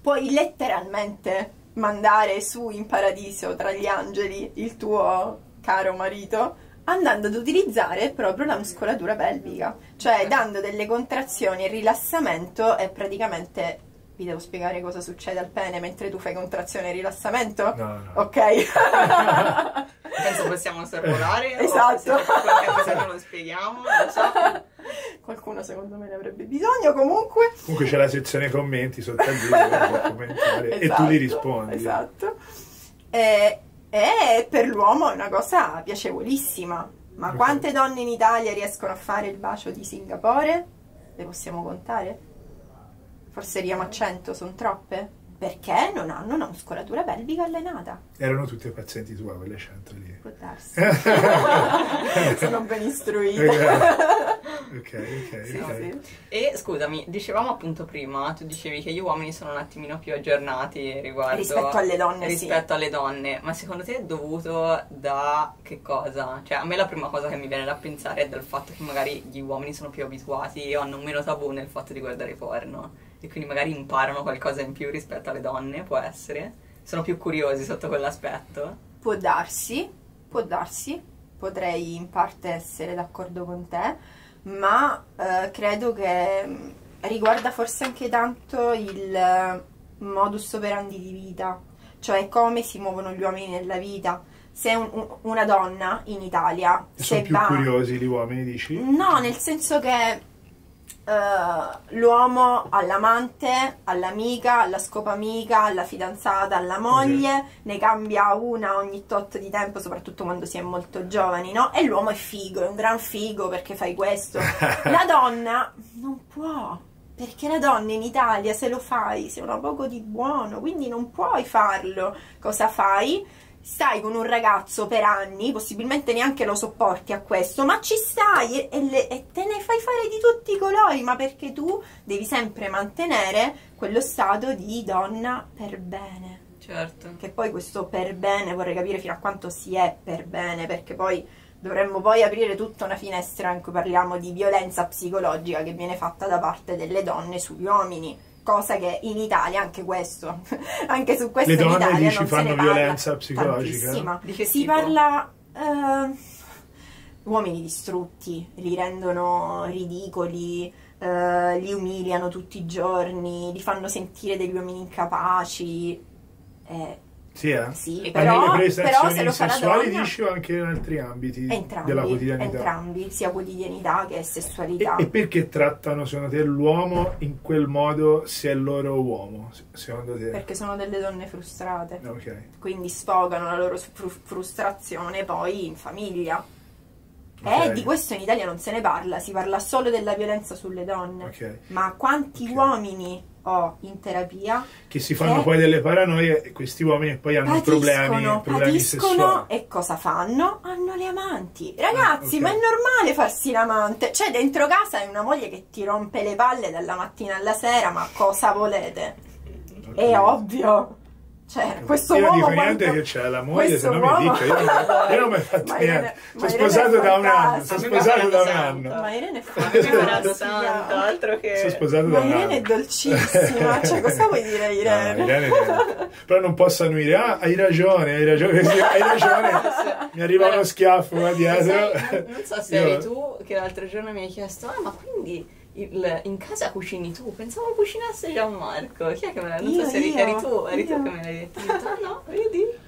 puoi letteralmente mandare su in paradiso tra gli angeli il tuo caro marito andando ad utilizzare proprio la muscolatura pelvica, cioè dando delle contrazioni e rilassamento e praticamente vi devo spiegare cosa succede al pene mentre tu fai contrazione e rilassamento? No, no. Ok. [LAUGHS] Penso possiamo sorvolare. Esatto. Qualche cosa non lo spieghiamo, non lo so. Qualcuno secondo me ne avrebbe bisogno comunque. Comunque c'è la sezione commenti sotto il video [LAUGHS] per commentare e tu Esatto, li rispondi. Esatto. E, e per l'uomo è una cosa piacevolissima. Ma quante donne in Italia riescono a fare il bacio di Singapore? Le possiamo contare? Forse riamo a 100, sono troppe? Perché non hanno una muscolatura pelvica allenata. Erano tutte pazienti tue quelle 100 lì. Può darsi. [LAUGHS] Sono ben istruita. Ok, ok, Sì, ok. sì. E scusami, dicevamo appunto prima, tu dicevi che gli uomini sono un attimino più aggiornati riguardo Rispetto alle donne, sì. rispetto alle donne, ma secondo te è dovuto da che cosa? Cioè, a me la prima cosa che mi viene da pensare è dal fatto che magari gli uomini sono più abituati o hanno meno tabù nel fatto di guardare porno e quindi magari imparano qualcosa in più rispetto alle donne, può essere? Sono più curiosi sotto quell'aspetto? Può darsi, può darsi, potrei in parte essere d'accordo con te, ma eh, credo che riguarda forse anche tanto il eh, modus operandi di vita, cioè come si muovono gli uomini nella vita. Se un- un- una donna in Italia se sono più va... curiosi gli uomini, dici? No, nel senso che eh, l'uomo all'amante, all'amica, alla scopamica, alla fidanzata, alla moglie, ne cambia una ogni tot di tempo, soprattutto quando si è molto giovani, no? E l'uomo è figo, è un gran figo perché fai questo. [LAUGHS] La donna non può. Perché la donna in Italia se lo fai, sei una poco di buono, quindi non puoi farlo. Cosa fai? Stai con un ragazzo per anni, possibilmente neanche lo sopporti a questo, ma ci stai e, le- e te ne fai fare di tutti i colori, ma perché tu devi sempre mantenere quello stato di donna per bene. Certo. Che poi questo per bene vorrei capire fino a quanto si è per bene, perché poi dovremmo poi aprire tutta una finestra in cui parliamo di violenza psicologica che viene fatta da parte delle donne sugli uomini. Cosa che in Italia, anche questo, [LAUGHS] anche su questo Le in donne, dici, non se fanno violenza psicologica? tantissima. Di Si tipo? parla eh, uomini distrutti, li rendono ridicoli, eh, li umiliano tutti i giorni, li fanno sentire degli uomini incapaci. Eh, Sì, eh? sì, E però, però se prestazioni lo fa la sessuali donna, dici anche in altri ambiti entrambi, della quotidianità? entrambi, sia quotidianità che E, sessualità. e perché trattano secondo te l'uomo in quel modo se è loro uomo? se- Secondo te? Perché sono delle donne frustrate, Ok. quindi sfogano la loro fru- frustrazione poi in famiglia. Ok. E di questo in Italia non se ne parla, si parla solo della violenza sulle donne. Ok. Ma quanti uomini ho in terapia Che si fanno Che- poi delle paranoie e questi uomini poi hanno problemi, problemi sessuali. e cosa fanno? Hanno le amanti. Ragazzi, ok. ma è normale farsi l'amante. Cioè, dentro casa hai una moglie che ti rompe le palle dalla mattina alla sera, ma cosa volete? Ok. È ovvio. Cioè, questo io non uomo dico niente quando- che c'è la moglie, questo se no mi uomo- dica, io non, io non mi [LAUGHS] ho fatto Ma Irene- niente. ma Sono Irene sposato è da un anno, sono sposato da un anno. Ma Irene è [LAUGHS] Ma fantastica. altro che... Sono sposato da Ma un Irene anno. è dolcissima. [LAUGHS] Cioè, cosa vuoi dire, Irene? No, Irene niente. Però non posso annuire, ah, hai ragione, hai ragione, hai ragione. Mi arriva uno schiaffo qua dietro. Sai, non so se Io- eri tu che l'altro giorno mi hai chiesto, ah ma quindi il- in casa cucini tu? Pensavo cucinasse Gianmarco. Chi è che me l'ha detto? Non so Io, se eri, io, eri tu, eri io. tu che me l'hai detto. Ho ah no, vedi?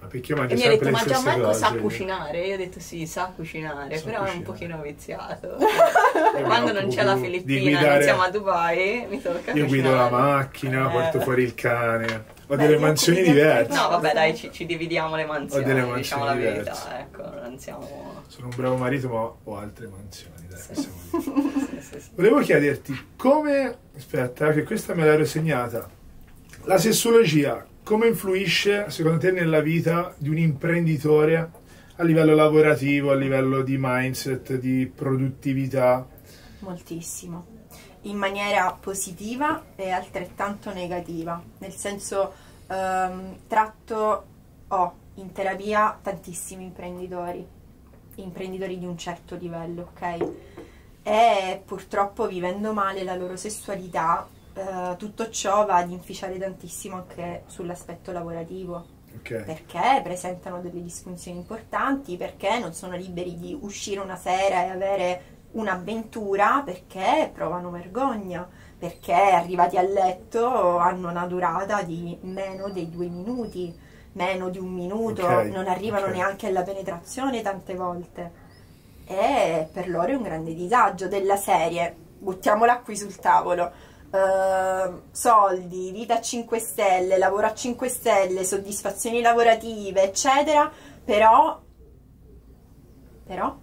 Ma perché io E mangio mi ha detto, ma Gianmarco sa cose. cucinare? Io ho detto sì, sa cucinare, So però è un cucinare. pochino viziato. [LAUGHS] Quando non c'è la Filippina, guidare- non siamo a Dubai, mi tocca Io guido la cucinare. macchina, Eh. porto fuori il cane. Ho Beh, delle io mansioni diverse. No, vabbè, dai, ci, ci dividiamo le mansioni, delle diciamo mansioni la verità, diverse. ecco, non siamo... Sono un bravo marito, ma ho altre mansioni. [LAUGHS] Volevo chiederti come, aspetta, che questa me l'ero segnata, la sessologia come influisce secondo te nella vita di un imprenditore a livello lavorativo, a livello di mindset, di produttività? Moltissimo. In maniera positiva e altrettanto negativa. Nel senso, ehm, tratto, ho in terapia tantissimi imprenditori, imprenditori di un certo livello, ok? E purtroppo vivendo male la loro sessualità, eh, tutto ciò va ad inficiare tantissimo anche sull'aspetto lavorativo. Ok, perché presentano delle disfunzioni importanti, perché non sono liberi di uscire una sera e avere un'avventura, perché provano vergogna, perché arrivati a letto hanno una durata di meno dei due minuti, meno di un minuto, Ok, non arrivano ok. neanche alla penetrazione tante volte. E per loro è un grande disagio della serie, buttiamola qui sul tavolo. Ehm, soldi, vita a 5 stelle, lavoro a 5 stelle, soddisfazioni lavorative, eccetera, però però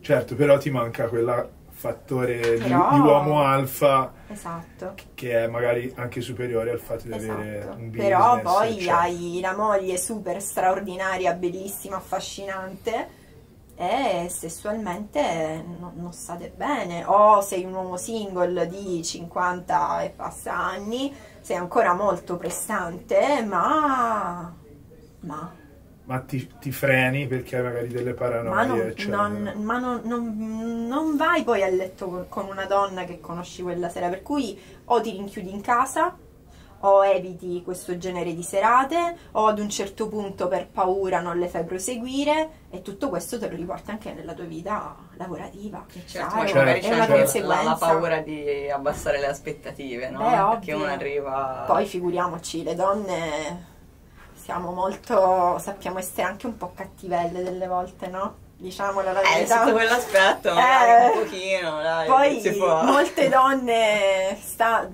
certo, però ti manca quel fattore di, Però- di uomo alfa esatto. che è magari anche superiore al fatto di avere Esatto. un business. Però poi eccetera. hai la moglie super straordinaria, bellissima, affascinante e sessualmente non, non state bene o sei un uomo single di 50 e passa anni sei ancora molto prestante ma ma Ma ti, ti freni perché hai magari delle paranoie, ma, non, non- ma non- non- non vai poi a letto con, con una donna che conosci quella sera, per cui o ti rinchiudi in casa o eviti questo genere di serate o ad un certo punto per paura non le fai proseguire e tutto questo te lo riporti anche nella tua vita lavorativa. È Certo, Certo, magari c'è una anche la, conseguenza. la paura di abbassare le aspettative, no? Beh, Perché ovvio. uno arriva... Poi figuriamoci, le donne siamo molto, sappiamo essere anche un po' cattivelle delle volte, no? Diciamola la Eh, verità. sotto quell'aspetto Eh, un pochino, dai, Poi molte donne sta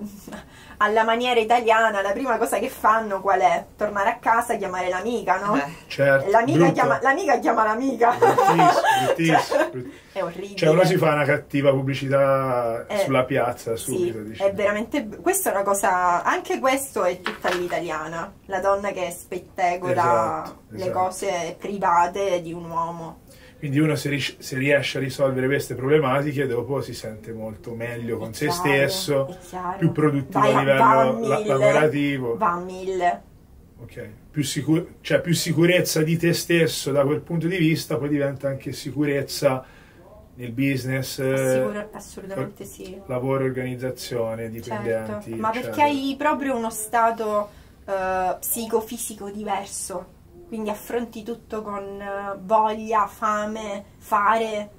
alla maniera italiana, la prima cosa che fanno qual è? Tornare a casa e chiamare l'amica, no? Eh, Certo, L'amica chiama, l'amica chiama l'amica. Bruttissimo, [LAUGHS] bruttissimo, bruttissimo. È orribile. Cioè uno si fa una cattiva pubblicità Eh, sulla piazza Sì, subito. diciamo. è veramente. Questa è una cosa. Anche questo è tutta l'italiana. La donna che spettegola Esatto, le esatto. cose private di un uomo. Quindi uno se, ris- se riesce a risolvere queste problematiche dopo si sente molto meglio con È se chiaro, stesso, più produttivo Vai a livello va a mille, lavorativo. Va a mille. Ok. Più, sicur- cioè, più sicurezza di te stesso da quel punto di vista, poi diventa anche sicurezza nel business, eh, Assicura- assolutamente sì. lavoro, organizzazione, dipendenti. Certo, ma perché eccetera. hai proprio uno stato eh, psicofisico diverso, quindi affronti tutto con eh, voglia, fame, fare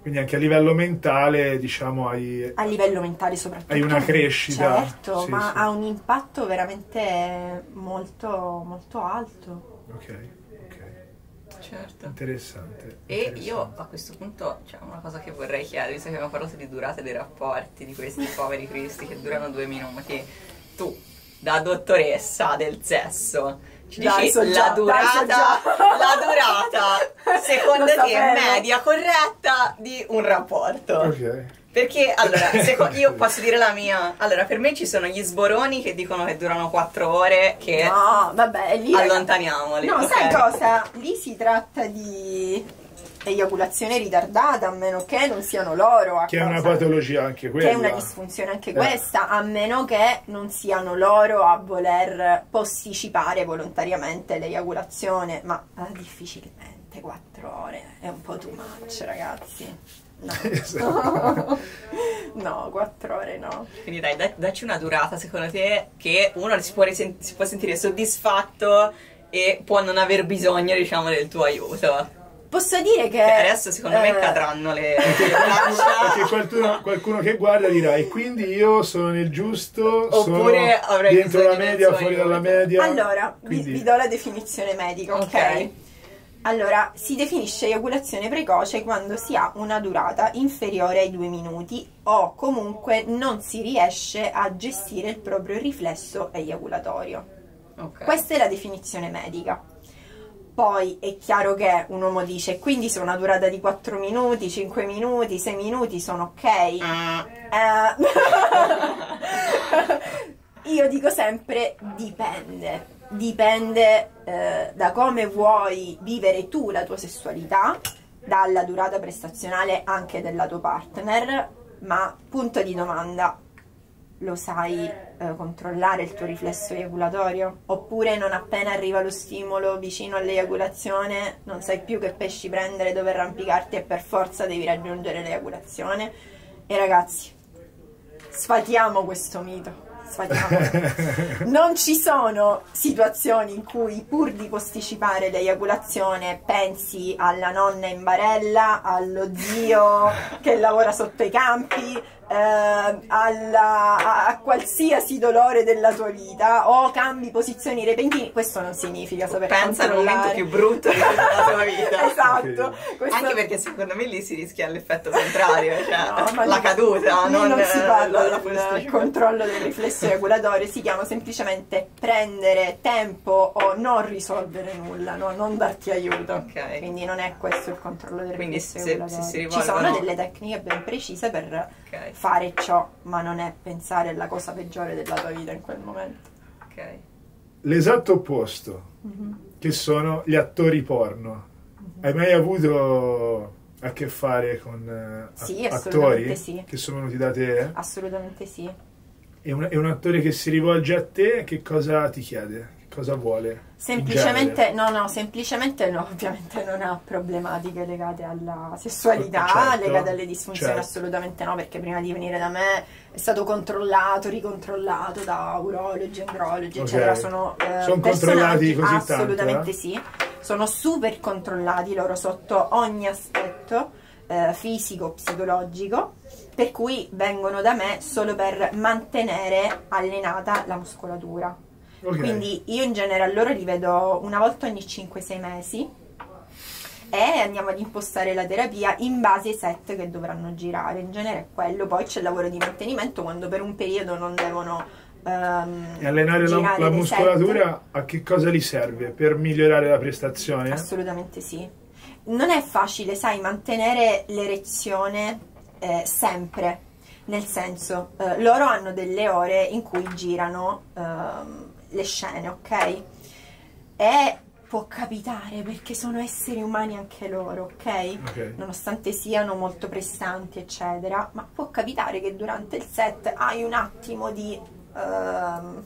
Quindi anche a livello mentale, diciamo, hai... a livello mentale soprattutto. Hai una crescita, Certo, sì, ma sì. ha un impatto veramente molto, molto alto. Ok, ok. certo. Interessante. E interessante. io a questo punto c'è una cosa che vorrei chiedere, visto che abbiamo parlato di durata dei rapporti, di questi [LAUGHS] poveri cristi che durano due minuti. Tu, da dottoressa del sesso, Dai, dici so già, la dai, so durata, già. la durata secondo [LAUGHS] te sapevo. media corretta di un rapporto? Ok. Perché allora, [LAUGHS] seco- io posso dire la mia. Allora, per me ci sono gli sboroni che dicono che durano quattro ore, che No, vabbè, lì... allontaniamoli. No, ok? sai cosa? Lì si tratta di eiaculazione ritardata, a meno che non siano loro a Che è una patologia anche quella. Che è una disfunzione anche Eh. questa, a meno che non siano loro a voler posticipare volontariamente l'eiaculazione, ma eh, difficilmente quattro ore è un po' too much, ragazzi. No, Esatto. [LAUGHS] no, quattro ore no. Quindi dai, da- dacci una durata secondo te che uno si può, si può sentire soddisfatto e può non aver bisogno, diciamo, del tuo aiuto. Posso dire che... Che adesso secondo me eh, cadranno le, [LAUGHS] le Perché braccia. qualcuno, qualcuno che guarda dirà e quindi io sono nel giusto, Oppure sono avrei dentro la media, fuori dalla media. Allora, vi- Quindi- vi, do la definizione medica, ok? Ok. Allora, si definisce eiaculazione precoce quando si ha una durata inferiore ai due minuti o comunque non si riesce a gestire il proprio riflesso eiaculatorio. Ok. Questa è la definizione medica. Poi è chiaro che un uomo dice, quindi se una durata di 4 minuti, 5 minuti, 6 minuti sono ok. Eh, io dico sempre dipende. Dipende eh, da come vuoi vivere tu la tua sessualità, dalla durata prestazionale anche del lato partner, ma punto di domanda, lo sai eh, controllare il tuo riflesso eiaculatorio? Oppure non appena arriva lo stimolo vicino all'eiaculazione non sai più che pesci prendere, dove arrampicarti e per forza devi raggiungere l'eiaculazione? E ragazzi, sfatiamo questo mito. Sfatiamo. [LAUGHS] Non ci sono situazioni in cui pur di posticipare l'eiaculazione pensi alla nonna in barella, allo zio che lavora sotto i campi, alla- a, a qualsiasi dolore della tua vita o cambi posizioni repentine. Questo non significa saper pensa al momento più brutto di tutta la tua [LAUGHS] vita. Esatto. Questo- Anche perché secondo me lì si rischia l'effetto contrario, cioè No, la lì- caduta, lì non, non si parla la- la del controllo del riflesso eiaculatorio, si chiama semplicemente prendere tempo o non risolvere nulla, no? non darti aiuto. Ok. Quindi non è questo il controllo del Quindi riflesso se- se si Ci rivolgono- sono delle tecniche ben precise per Ok, fare ciò, ma non è pensare alla cosa peggiore della tua vita in quel momento. ok. L'esatto opposto, Mhm. che sono gli attori porno. Hai mai avuto a che fare con a- Sì, attori sì. che sono venuti da te? Assolutamente sì. E un, e un attore che si rivolge a te, che cosa ti chiede? Cosa vuole? Semplicemente, no, no, semplicemente no, ovviamente non ha problematiche legate alla sessualità, Certo, legate alle disfunzioni, certo. assolutamente no, perché prima di venire da me è stato controllato, ricontrollato da urologi, andrologi, Ok. eccetera. Sono, eh, Sono controllati così tanto, Assolutamente eh? sì, sono super controllati loro sotto ogni aspetto eh, fisico, psicologico, per cui vengono da me solo per mantenere allenata la muscolatura. Ok. Quindi io in genere a loro li vedo una volta ogni 5-6 mesi e andiamo ad impostare la terapia in base ai set che dovranno girare. In genere è quello, poi c'è il lavoro di mantenimento quando per un periodo non devono ehm, E allenare la, la muscolatura a che cosa gli serve? Per migliorare la prestazione? set. Assolutamente sì. Non è facile, sai, mantenere l'erezione eh, sempre. Nel senso, eh, loro hanno delle ore in cui girano ehm, le scene, ok? E può capitare perché sono esseri umani anche loro, ok? Ok. Nonostante siano molto pressanti, eccetera, ma può capitare che durante il set hai un attimo di ehm,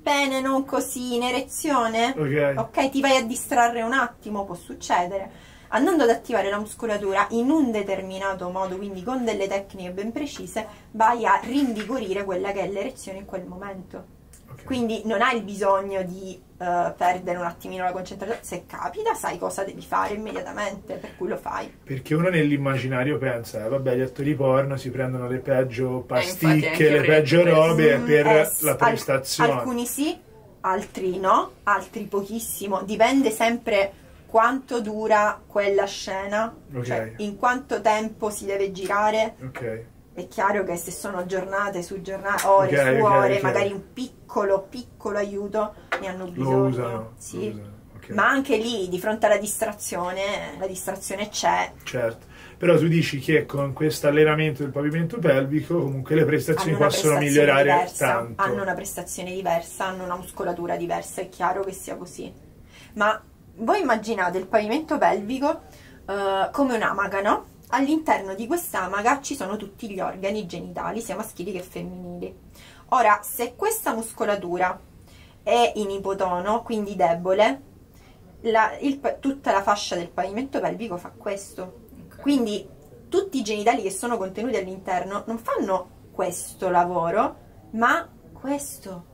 bene, non così, in erezione. Ok. Ok, ti vai a distrarre un attimo, può succedere. Andando ad attivare la muscolatura in un determinato modo, quindi con delle tecniche ben precise, vai a rinvigorire quella che è l'erezione in quel momento. Quindi non hai il bisogno di eh, perdere un attimino la concentrazione. Se capita, sai cosa devi fare immediatamente, per cui lo fai. Perché uno nell'immaginario pensa, eh, vabbè, gli attori porno si prendono le peggio Eh, pasticche, le io peggio robe Mm, per eh, la prestazione. alcuni sì, altri no, altri pochissimo. Dipende sempre quanto dura quella scena, Ok. cioè in quanto tempo si deve girare. Ok. È chiaro che se sono giornate su giornate, ore Ok, su ok, ore, ok. magari un piccolo, piccolo aiuto ne hanno Lo bisogno. usano. sì. lo usano, ok. Ma anche lì, di fronte alla distrazione, la distrazione c'è, Certo. Però tu dici che con questo allenamento del pavimento pelvico comunque le prestazioni possono prestazione migliorare diversa, tanto. hanno una prestazione diversa, hanno una muscolatura diversa, è chiaro che sia così. Ma voi immaginate il pavimento pelvico eh, come un'amaca, no? All'interno di quest'amaca ci sono tutti gli organi genitali, sia maschili che femminili. Ora, se questa muscolatura è in ipotono, quindi debole, la- il tutta la fascia del pavimento pelvico fa questo. Ok. Quindi tutti i genitali che sono contenuti all'interno non fanno questo lavoro, ma questo.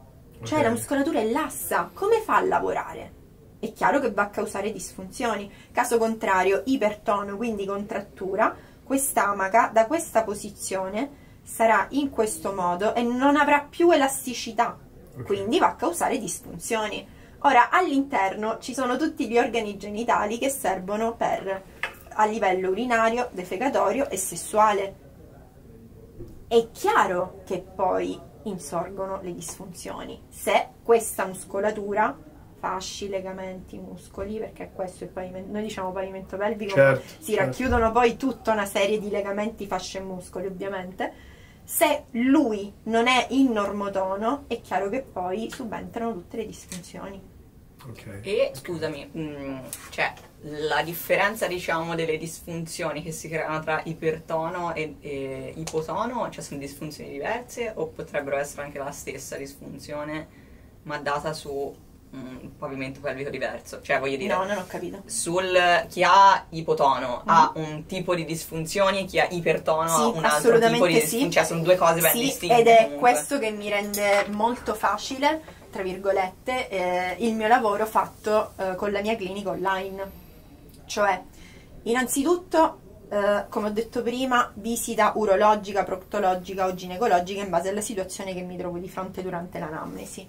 Cioè Ok. la muscolatura è lassa, come fa a lavorare? È chiaro che va a causare disfunzioni. Caso contrario, ipertono, quindi contrattura, quest'amaca da questa posizione sarà in questo modo e non avrà più elasticità, quindi va a causare disfunzioni. Ora, all'interno ci sono tutti gli organi genitali che servono per a livello urinario, defecatorio e sessuale. È chiaro che poi insorgono le disfunzioni se questa muscolatura, fasci, legamenti, muscoli, perché questo è il pavimento, noi diciamo pavimento pelvico, Certo, si certo. racchiudono poi tutta una serie di legamenti, fasce e muscoli, ovviamente. Se lui non è in normotono, è chiaro che poi subentrano tutte le disfunzioni. Ok. E scusami, mm, cioè la differenza diciamo delle disfunzioni che si creano tra ipertono e, e ipotono, cioè sono disfunzioni diverse o potrebbero essere anche la stessa disfunzione ma data su un pavimento pelvico diverso? Cioè voglio dire, No, non ho capito. sul chi ha ipotono ha un tipo di disfunzioni, chi ha ipertono. Sì, ha un altro tipo di sì. disfunzioni, cioè sono due cose ben Sì, distinte. ed è comunque. questo che mi rende molto facile, tra virgolette, eh, il mio lavoro fatto eh, con la mia clinica online. Cioè, innanzitutto, eh, come ho detto prima, visita urologica, proctologica o ginecologica in base alla situazione che mi trovo di fronte durante l'anamnesi.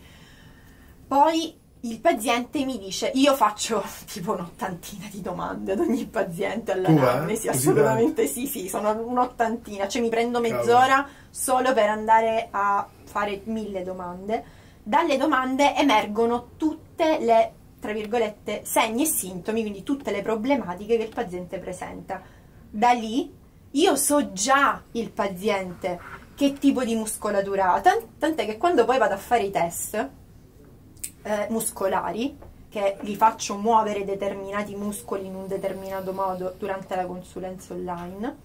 Poi il paziente mi dice, io faccio [LAUGHS] tipo un'ottantina di domande ad ogni paziente all'anamnesi, Così assolutamente sì, sì, sono un'ottantina, cioè mi prendo mezz'ora solo per andare a fare mille domande. Dalle domande emergono tutte le, tra virgolette, segni e sintomi, quindi tutte le problematiche che il paziente presenta. Da lì io so già il paziente che tipo di muscolatura ha, tan- tant'è che quando poi vado a fare i test eh, muscolari, che li faccio muovere determinati muscoli in un determinato modo durante la consulenza online.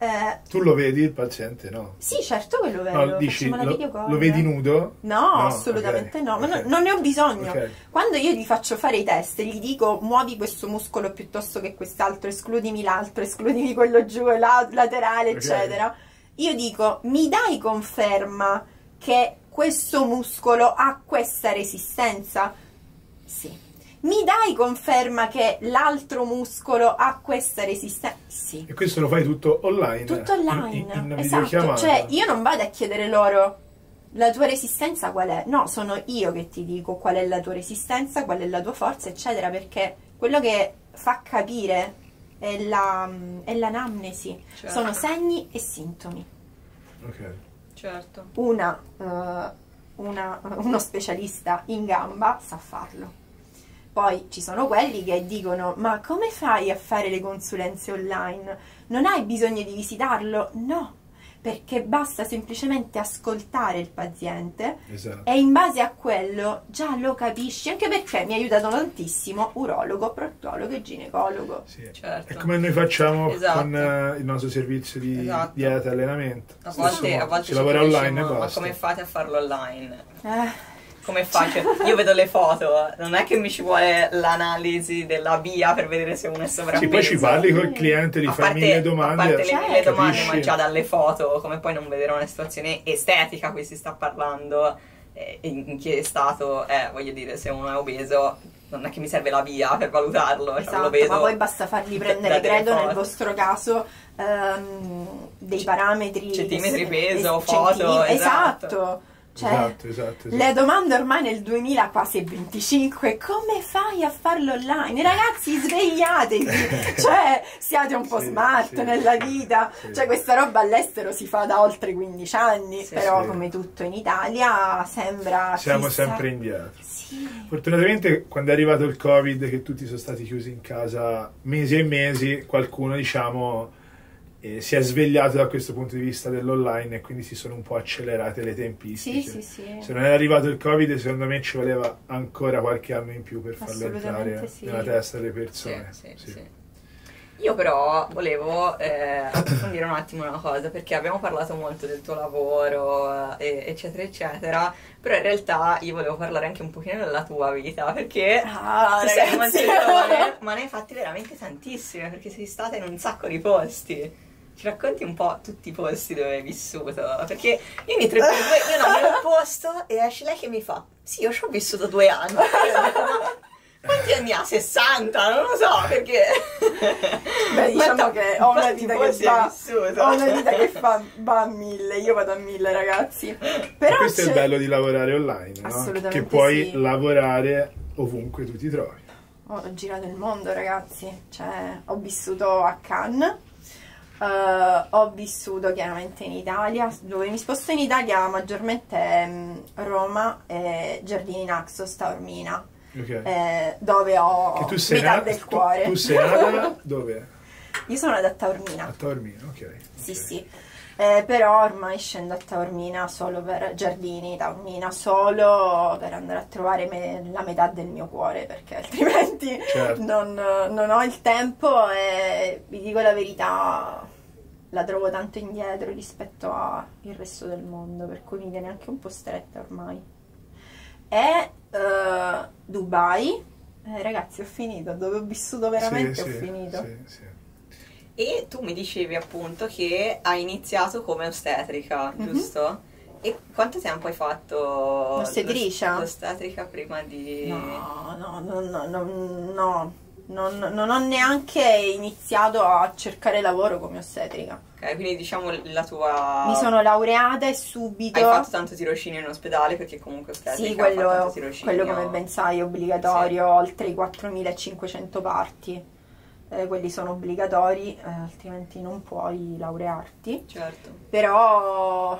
Eh, Tu lo vedi il paziente, no? sì, certo che lo vedo. No, dici, lo, lo vedi nudo? No, No, assolutamente ok, no, ma ok. no- non ne ho bisogno. Ok. Quando io gli faccio fare i test, gli dico muovi questo muscolo piuttosto che quest'altro, escludimi l'altro, escludimi quello giù, la- laterale, eccetera. Io dico, mi dai conferma che questo muscolo ha questa resistenza? Sì. Mi dai conferma che l'altro muscolo ha questa resistenza? Sì. E questo lo fai tutto online? Tutto online, In, in, in esatto. Cioè, io non vado a chiedere loro la tua resistenza qual è. No, sono io che ti dico qual è la tua resistenza, qual è la tua forza, eccetera, perché quello che fa capire è, la, è l'anamnesi. Certo. Sono segni e sintomi. Ok. Certo. Una, eh, una- [LAUGHS] uno specialista in gamba sa farlo. Poi ci sono quelli che dicono: Ma come fai a fare le consulenze online? Non hai bisogno di visitarlo? No, perché basta semplicemente ascoltare il paziente Esatto. e in base a quello già lo capisci. Anche perché mi ha aiutato tantissimo urologo, proctologo e ginecologo. Sì. Certo. È come noi facciamo Esatto. con eh, il nostro servizio di Esatto. dieta e allenamento. A volte, a volte si ci lavora online e ma basta. come fate a farlo online? Eh, Come faccio? Io vedo le foto, non è che mi ci vuole l'analisi della via per vedere se uno è sovrappeso. Sì, poi ci parli col cliente, gli a fai parte, mille a domande. parte le Certo. mille domande, capisci? ma già dalle foto, come poi non vedere una situazione estetica a cui si sta parlando, eh, in che stato è, voglio dire, se uno è obeso, non è che mi serve la via per valutarlo, cioè, Esatto, lo vedo. ma poi basta fargli prendere, credo nel vostro caso, ehm, dei parametri... Centimetri peso, foto, esatto. esatto. Cioè, Esatto, esatto, esatto. Le domande ormai nel 2000 quasi 25, come fai a farlo online? Ragazzi, svegliatevi! [LAUGHS] cioè, siate un po' Sì, smart sì, nella vita. sì. Cioè, questa roba all'estero si fa da oltre 15 anni, Sì, però sì. come tutto in Italia sembra Siamo chissà- sempre indietro. Sì. Fortunatamente quando è arrivato il Covid, che tutti sono stati chiusi in casa mesi e mesi, qualcuno diciamo eh, si è svegliato da questo punto di vista dell'online e quindi si sono un po' accelerate le tempistiche. Sì, sì, sì. Se non era arrivato il Covid, secondo me ci voleva ancora qualche anno in più per farlo entrare sì. nella testa delle persone. sì, Sì. sì. Io però volevo eh, approfondire un attimo una cosa, perché abbiamo parlato molto del tuo lavoro, eh, eccetera, eccetera, però in realtà io volevo parlare anche un pochino della tua vita, perché Ah, sei molto giovane, ma ne hai fatti veramente tantissime, perché sei stata in un sacco di posti. Ci racconti un po' tutti i posti dove hai vissuto? Perché io mi trovo io non un posto e esce lei che mi fa, sì, io ci ho vissuto due anni. Io dico, "Ma Quanti anni ha? 60? Non lo so, perché... [LAUGHS] Beh, diciamo che ho una vita che vissuto? ho una vita che fa, va a mille, io vado a mille ragazzi. Però Questo è il bello di lavorare online, no? Assolutamente che puoi sì. lavorare ovunque tu ti trovi. Ho girato il mondo ragazzi, cioè ho vissuto a Cannes, eh, ho vissuto chiaramente in Italia, dove mi sposto in Italia maggiormente mm, Roma e Giardini Naxos, Taormina, Ok. eh, dove ho tu metà del tu- cuore. Tu, sei nata [LAUGHS] dove? Io sono nata a Taormina. A Taormina, ok. Sì, sì. Eh, però ormai scendo a Taormina solo per giardini, Taormina solo per andare a trovare me- la metà del mio cuore perché altrimenti [LAUGHS] Certo. non, non ho il tempo e vi dico la verità, la trovo tanto indietro rispetto al resto del mondo, per cui mi viene anche un po' stretta ormai. E eh, Dubai, eh, ragazzi ho finito, dove ho vissuto veramente Sì, ho sì, finito. sì, sì. E tu mi dicevi appunto che hai iniziato come ostetrica, Mhm. giusto? E quanto tempo hai fatto L'ostetricia? l'os- l'ostetrica prima di... No, no, no, no, no, no. Non, non ho neanche iniziato a cercare lavoro come ostetrica. Ok, quindi diciamo la tua... Mi sono laureata e subito. Hai fatto tanto tirocinio in ospedale perché comunque ostetrica Sì, quello, quello come ben sai è obbligatorio, oltre i 4500 parti. Eh, quelli sono obbligatori, eh, altrimenti non puoi laurearti. Certo. Però,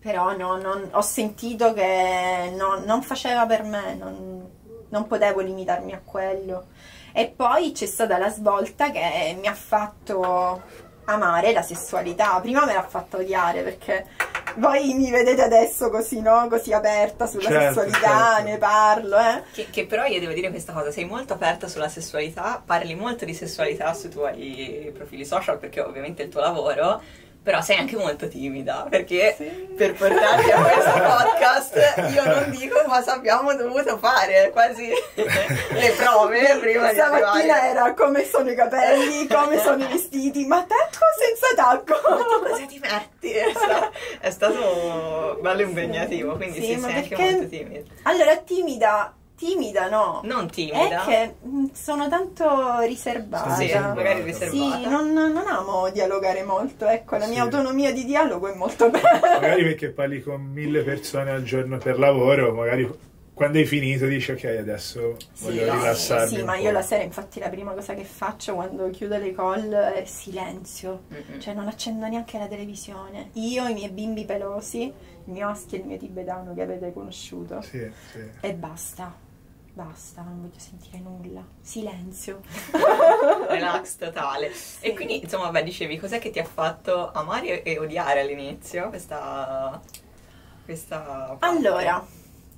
però no, non- ho sentito che no- non faceva per me, non, non potevo limitarmi a quello. E poi c'è stata la svolta che mi ha fatto amare la sessualità. Prima me l'ha fatta odiare perché Voi mi vedete adesso così, no? Così aperta sulla Certo, sessualità, certo. ne parlo, eh. Che, che però io devo dire questa cosa, sei molto aperta sulla sessualità, parli molto di sessualità sui tuoi profili social perché ovviamente è il tuo lavoro, però sei anche molto timida perché Sì. per portarti a questo [LAUGHS] podcast io non dico cosa abbiamo dovuto fare, quasi le prove prima di Stamattina era come sono i capelli, come sono i vestiti, ma tacco senza tacco? Ma tu cosa ti metti? È, sta- è stato bello impegnativo, quindi Sì, sì, sei anche molto timida. Allora, timida, timida no. Non timida. È che mm, sono tanto riservata. Sì, magari riservata. Sì, non, non amo dialogare molto, ecco, la mia Sì. autonomia di dialogo è molto [LAUGHS] bella. Magari perché parli con mille persone al giorno per lavoro, magari quando hai finito dici ok adesso voglio no, rilassarmi. Sì, un ma po'. io la sera infatti la prima cosa che faccio quando chiudo le call è silenzio. Mm-mm. Cioè non accendo neanche la televisione. Io, i miei bimbi pelosi, il mio husky e il mio tibetano che avete conosciuto. Sì, sì. E basta. Basta, non voglio sentire nulla. Silenzio. [LAUGHS] relax totale. E quindi, insomma, vabbè, dicevi, cos'è che ti ha fatto amare e odiare all'inizio questa... questa parte? Allora,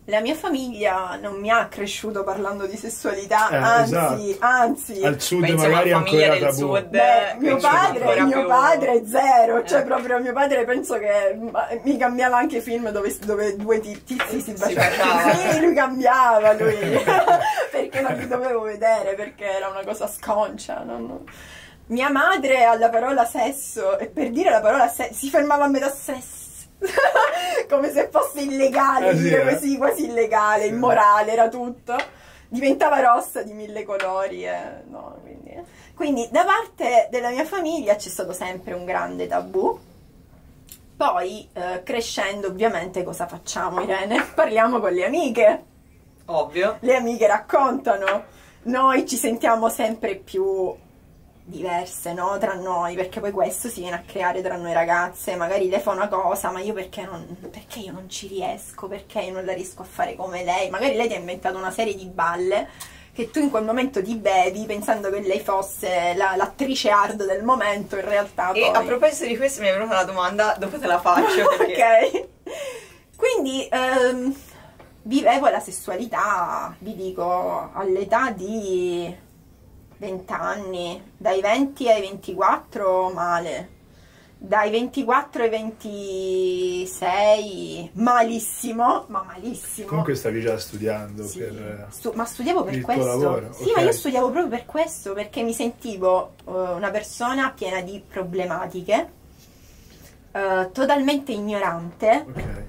la mia famiglia non mi ha cresciuto parlando di sessualità, Eh, anzi, esatto. anzi. Al sud insomma, magari ancora del tabù. sud. Beh, mio padre, mio più- padre è zero, cioè Eh. proprio mio padre penso che mi cambiava anche film dove, dove due ti- tizi si Si baciavano. Sì, lui cambiava lui, [LAUGHS] [LAUGHS] perché non li dovevo vedere, perché era una cosa sconcia. non- Mia madre alla parola sesso, e per dire la parola sesso, si fermava a metà sesso. [LAUGHS] Come se fosse illegale Ah, sì, eh? così, quasi illegale, Sì. immorale, era tutto. Diventava rossa di mille colori. e- no, quindi, quindi da parte della mia famiglia c'è stato sempre un grande tabù. Poi eh, crescendo ovviamente cosa facciamo Irene? [LAUGHS] Parliamo con le amiche. Ovvio. Le amiche raccontano. Noi ci sentiamo sempre più diverse, no? Tra noi, perché poi questo si viene a creare tra noi ragazze. Magari lei fa una cosa, ma io perché non, perché io non ci riesco? Perché io non la riesco a fare come lei? Magari lei ti ha inventato una serie di balle che tu in quel momento ti bevi pensando che lei fosse la- l'attrice hard del momento, in realtà E poi... a proposito di questo mi è venuta la domanda, dopo te la faccio [LAUGHS] perché... ok. Quindi ehm, vivevo la sessualità, vi dico, all'età di 20 anni, dai 20 ai 24 male, dai 24 ai 26 malissimo, ma malissimo. Comunque stavi già studiando Sì, per... stu- ma studiavo per questo. lavoro, Sì, ok. ma io studiavo proprio per questo, perché mi sentivo eh, una persona piena di problematiche, eh, totalmente ignorante Ok.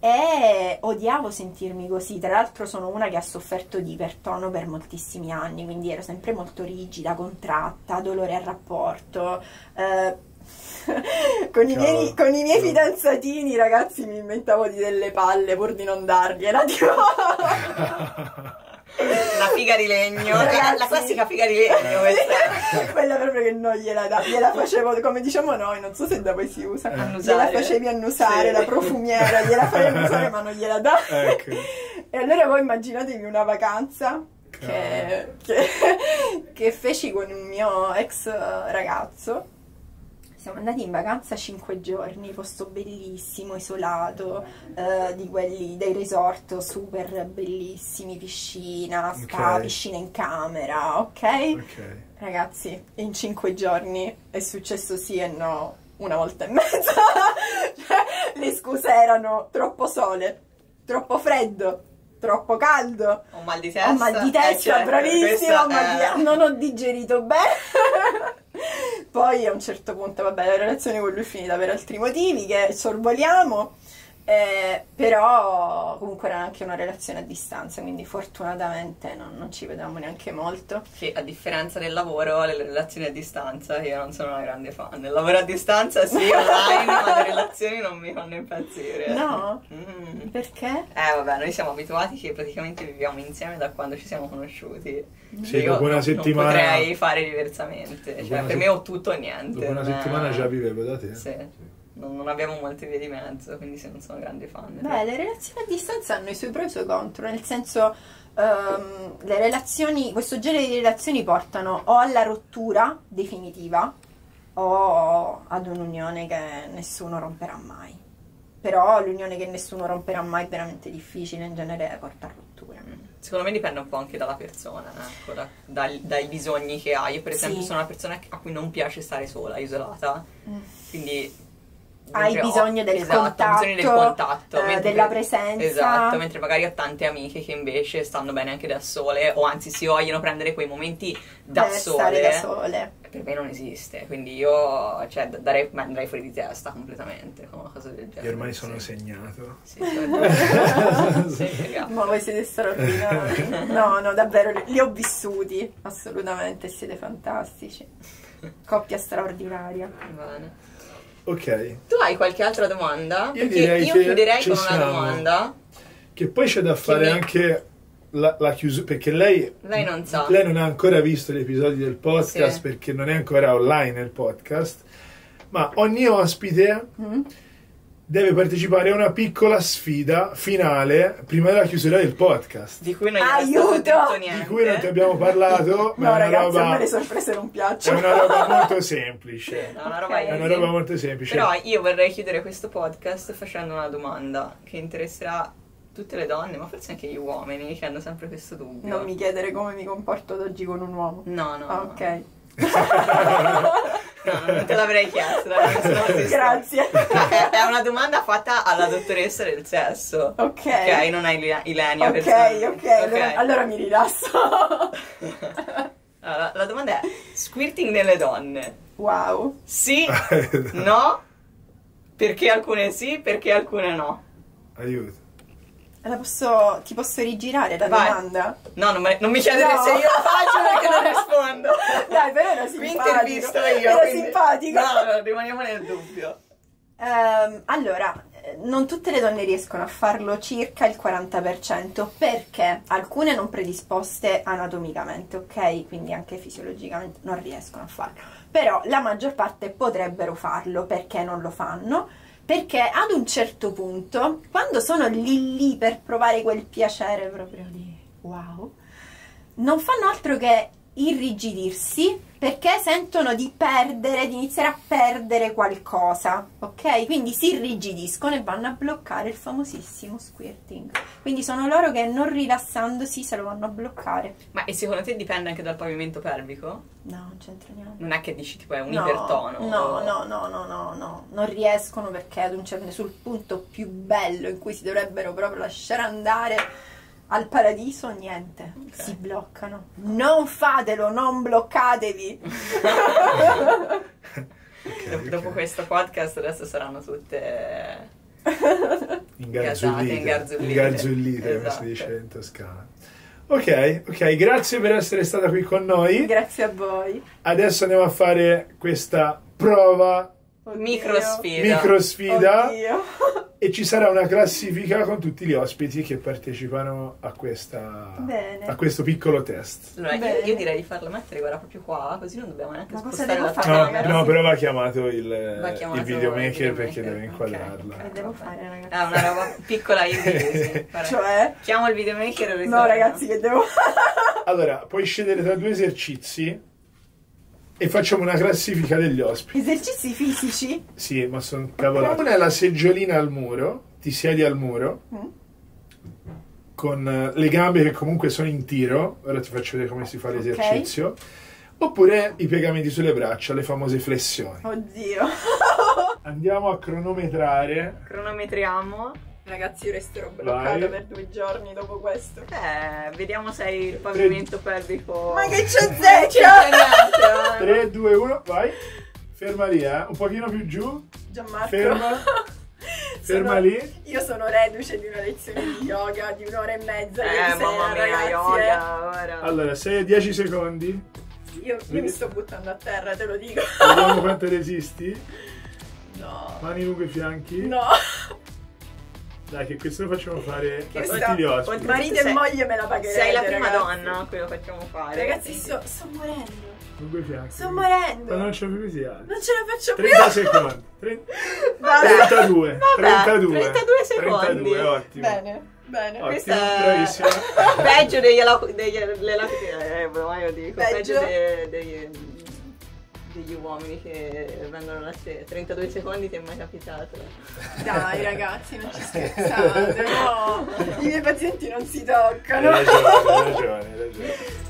E odiavo sentirmi così. Tra l'altro sono una che ha sofferto di ipertono per moltissimi anni, quindi ero sempre molto rigida, contratta, dolore al rapporto. eh, [LAUGHS] con, i miei, Cavolo. con i miei fidanzatini, ragazzi, mi inventavo di delle palle pur di non dargliela. Tipo... [LAUGHS] [LAUGHS] Una figa di legno, la, la classica figa di legno questa. [LAUGHS] Quella proprio che non gliela dà, gliela facevo come diciamo noi, non so se da voi si usa. Eh. Gliela Annusare. facevi annusare, Sì. la profumiera, gliela fai annusare ma non gliela dà. Ecco. E allora voi immaginatevi una vacanza che, che, che [LAUGHS] feci con un mio ex ragazzo. Siamo andati in vacanza 5 giorni, posto bellissimo, isolato, eh, di quelli dei resort super bellissimi, piscina, spa, Ok. piscina in camera, ok? Ok. Ragazzi, in 5 giorni è successo sì e no una volta e mezza. [LAUGHS] Cioè, le scuse erano troppo sole, troppo freddo, troppo caldo. Ho mal di testa. Ho mal di testa, eh, certo, bravissimo, questa mal di- è- non ho digerito bene. [LAUGHS] Poi a un certo punto, vabbè, la relazione con lui è finita per altri motivi che sorvoliamo. Eh, però comunque era anche una relazione a distanza, quindi fortunatamente non, non ci vedevamo neanche molto. Sì, a differenza del lavoro, le relazioni a distanza, io non sono una grande fan. Del lavoro a distanza sì, [LAUGHS] online, ma le relazioni non mi fanno impazzire. No? Mm. Perché? Eh vabbè, noi siamo abituati che praticamente viviamo insieme da quando ci siamo conosciuti. Sì, Io dopo una settimana- Non potrei fare diversamente. Cioè, per se- me o tutto o niente. Dopo una settimana già vivevo da te. Sì. Non, non abbiamo molte vie di mezzo, quindi sì, non sono grande fan. Beh, le relazioni a distanza hanno i suoi pro e i suoi contro, nel senso ehm, le relazioni, questo genere di relazioni portano o alla rottura definitiva o ad un'unione che nessuno romperà mai. però l'unione che nessuno romperà mai è veramente difficile, in genere porta a rottura. Secondo me dipende un po' anche dalla persona, ecco, da- dai, dai bisogni che hai. Io, per esempio, Sì. sono una persona a cui non piace stare sola, isolata, Mm. quindi. Hai bisogno del esatto, contatto, bisogno del contatto, eh, mentre- della presenza. Esatto, mentre magari ho tante amiche che invece stanno bene anche da sole, o anzi si vogliono prendere quei momenti da per sole. stare da sole. Per me non esiste, quindi io cioè, darei, andrei fuori di testa completamente con una cosa del genere. Io ormai sono sì. segnato. Sì, certo. [LAUGHS] Sì. Ma voi siete straordinari. [LAUGHS] No, no, davvero, li, li ho vissuti, assolutamente, siete fantastici. Coppia straordinaria. Bene. Ok, Tu hai qualche altra domanda? Io Perché direi io che chiuderei con una siamo. domanda. che poi c'è da fare mi- anche la, la chiusura, perché lei, Lei non sa. lei non ha ancora visto gli episodi del podcast Sì. perché non è ancora online il podcast, ma ogni ospite Mm? Deve partecipare a una piccola sfida finale prima della chiusura del podcast. Di cui è Aiuto! Di cui non ti abbiamo parlato, [LAUGHS] ma No, è una ragazzi, a roba, me le sorprese non è piacciono. una roba [LAUGHS] molto semplice. No, una Ok. roba È una roba molto semplice. Però io vorrei chiudere questo podcast facendo una domanda che interesserà tutte le donne, ma forse anche gli uomini che hanno sempre questo dubbio. Non mi chiedere come mi comporto ad oggi con un uomo. No, no. Ah, no. ok. No, non [LAUGHS] te l'avrei chiesto. Grazie. È una domanda fatta alla dottoressa del sesso. Ok. Ok, non a Ile- Ilenia Ok, personalmente. ok, allora, allora mi rilasso. [LAUGHS] Allora, la domanda è: squirting nelle donne? wow. Sì? No? Perché alcune sì, perché alcune no? Aiuto. La posso, ti posso rigirare la Vai. domanda? No, non, me- non mi chiedere No. se io la faccio perché non rispondo. [LAUGHS] Dai, però era Mi simpatico. intervisto io. Era quindi- simpatico. No, no, rimaniamo nel dubbio. Ehm, allora, eh, non tutte le donne riescono a farlo circa il 40% perché alcune non predisposte anatomicamente, ok? Quindi anche fisiologicamente non riescono a farlo. Però la maggior parte potrebbero farlo perché non lo fanno? Perché ad un certo punto, quando sono lì lì per provare quel piacere proprio di wow, non fanno altro che irrigidirsi perché sentono di perdere, di iniziare a perdere qualcosa, ok? Quindi si irrigidiscono e vanno a bloccare il famosissimo squirting. Quindi sono loro che non rilassandosi se lo vanno a bloccare. Ma e secondo te dipende anche dal pavimento pelvico? No, non c'entra niente. Non è che dici tipo è un No, ipertono? No, no, no, no, no, no, non riescono perché ad un certo sul punto più bello in cui si dovrebbero proprio lasciare andare al paradiso, niente, Ok. si bloccano. Non fatelo, non bloccatevi. [LAUGHS] Ok, Dopo, questo podcast adesso saranno tutte [LAUGHS] Ingarzolite, ingarzolite. ingarzolite, come si Esatto. dice in Toscana. Ok, ok, grazie per essere stata qui con noi. Grazie a voi. Adesso andiamo a fare questa prova, Oddio. micro sfida. micro sfida Oddio. e ci sarà una classifica con tutti gli ospiti che partecipano a, questa, a questo piccolo test. Allora, io, Bene. io direi di farla mettere, guarda, proprio qua, così non dobbiamo neanche Ma spostare la fare, No, no, però va chiamato il, Va chiamato il videomaker il videomaker, perché deve inquadrarla. Che devo fare, ragazzi? È una roba piccola easy. [LAUGHS] Guarda. Cioè? Chiamo il videomaker e No, ritorno. ragazzi, che devo Allora, puoi scegliere tra due esercizi e facciamo una classifica degli ospiti. Esercizi fisici? Sì, ma sono cavolate. Una è la seggiolina al muro, ti siedi al muro Mm. con eh, le gambe che comunque sono in tiro, ora ti faccio vedere come si fa l'esercizio, oppure i piegamenti sulle braccia, le famose flessioni. Oddio. [LAUGHS] Andiamo a cronometrare. Cronometriamo. Ragazzi, io resterò bloccata bloccata per due giorni dopo questo. Eh, vediamo se hai il pavimento pelvico. Ma che c'è zecca! niente, eh. 3, 2, 1, vai. Ferma lì, eh. Un pochino più giù. Gianmarco. Ferma. [LAUGHS] Ferma Sono- lì. Io sono reduce di una lezione di yoga di un'ora e mezza. Eh, sera, mamma mia, ragazzi, yoga, ora. Allora, 6 a 10 secondi. eh. Io, io mi sto buttando a terra, te lo dico. Vediamo quanto resisti. No. Mani lungo ai fianchi. No. Dai, che questo lo facciamo fare Che a tutti gli ospiti. Marito e moglie me la pagherete. Sei la prima ragazzi. donna a cui lo facciamo fare. Ragazzi, sto, sto morendo. Ai fianchi. Sto morendo. Ma non c'ho più così alti. Non ce la faccio più. 30 secondi. Tre- [LAUGHS] Vabbè. 32. Vabbè, 32. 32 secondi. 32, ottimo. Bene, bene. Ottimo, Questa è bravissima. [LAUGHS] peggio degli ela- degli le- eh, ma io dico, Peggio? peggio, dei, dei- degli uomini che vengono da sé. 32 secondi ti è mai capitato? Dai [LAUGHS] ragazzi, non ci [LAUGHS] scherzate, no! I miei pazienti non si toccano. Hai ragione, hai ragione, hai ragione. [LAUGHS]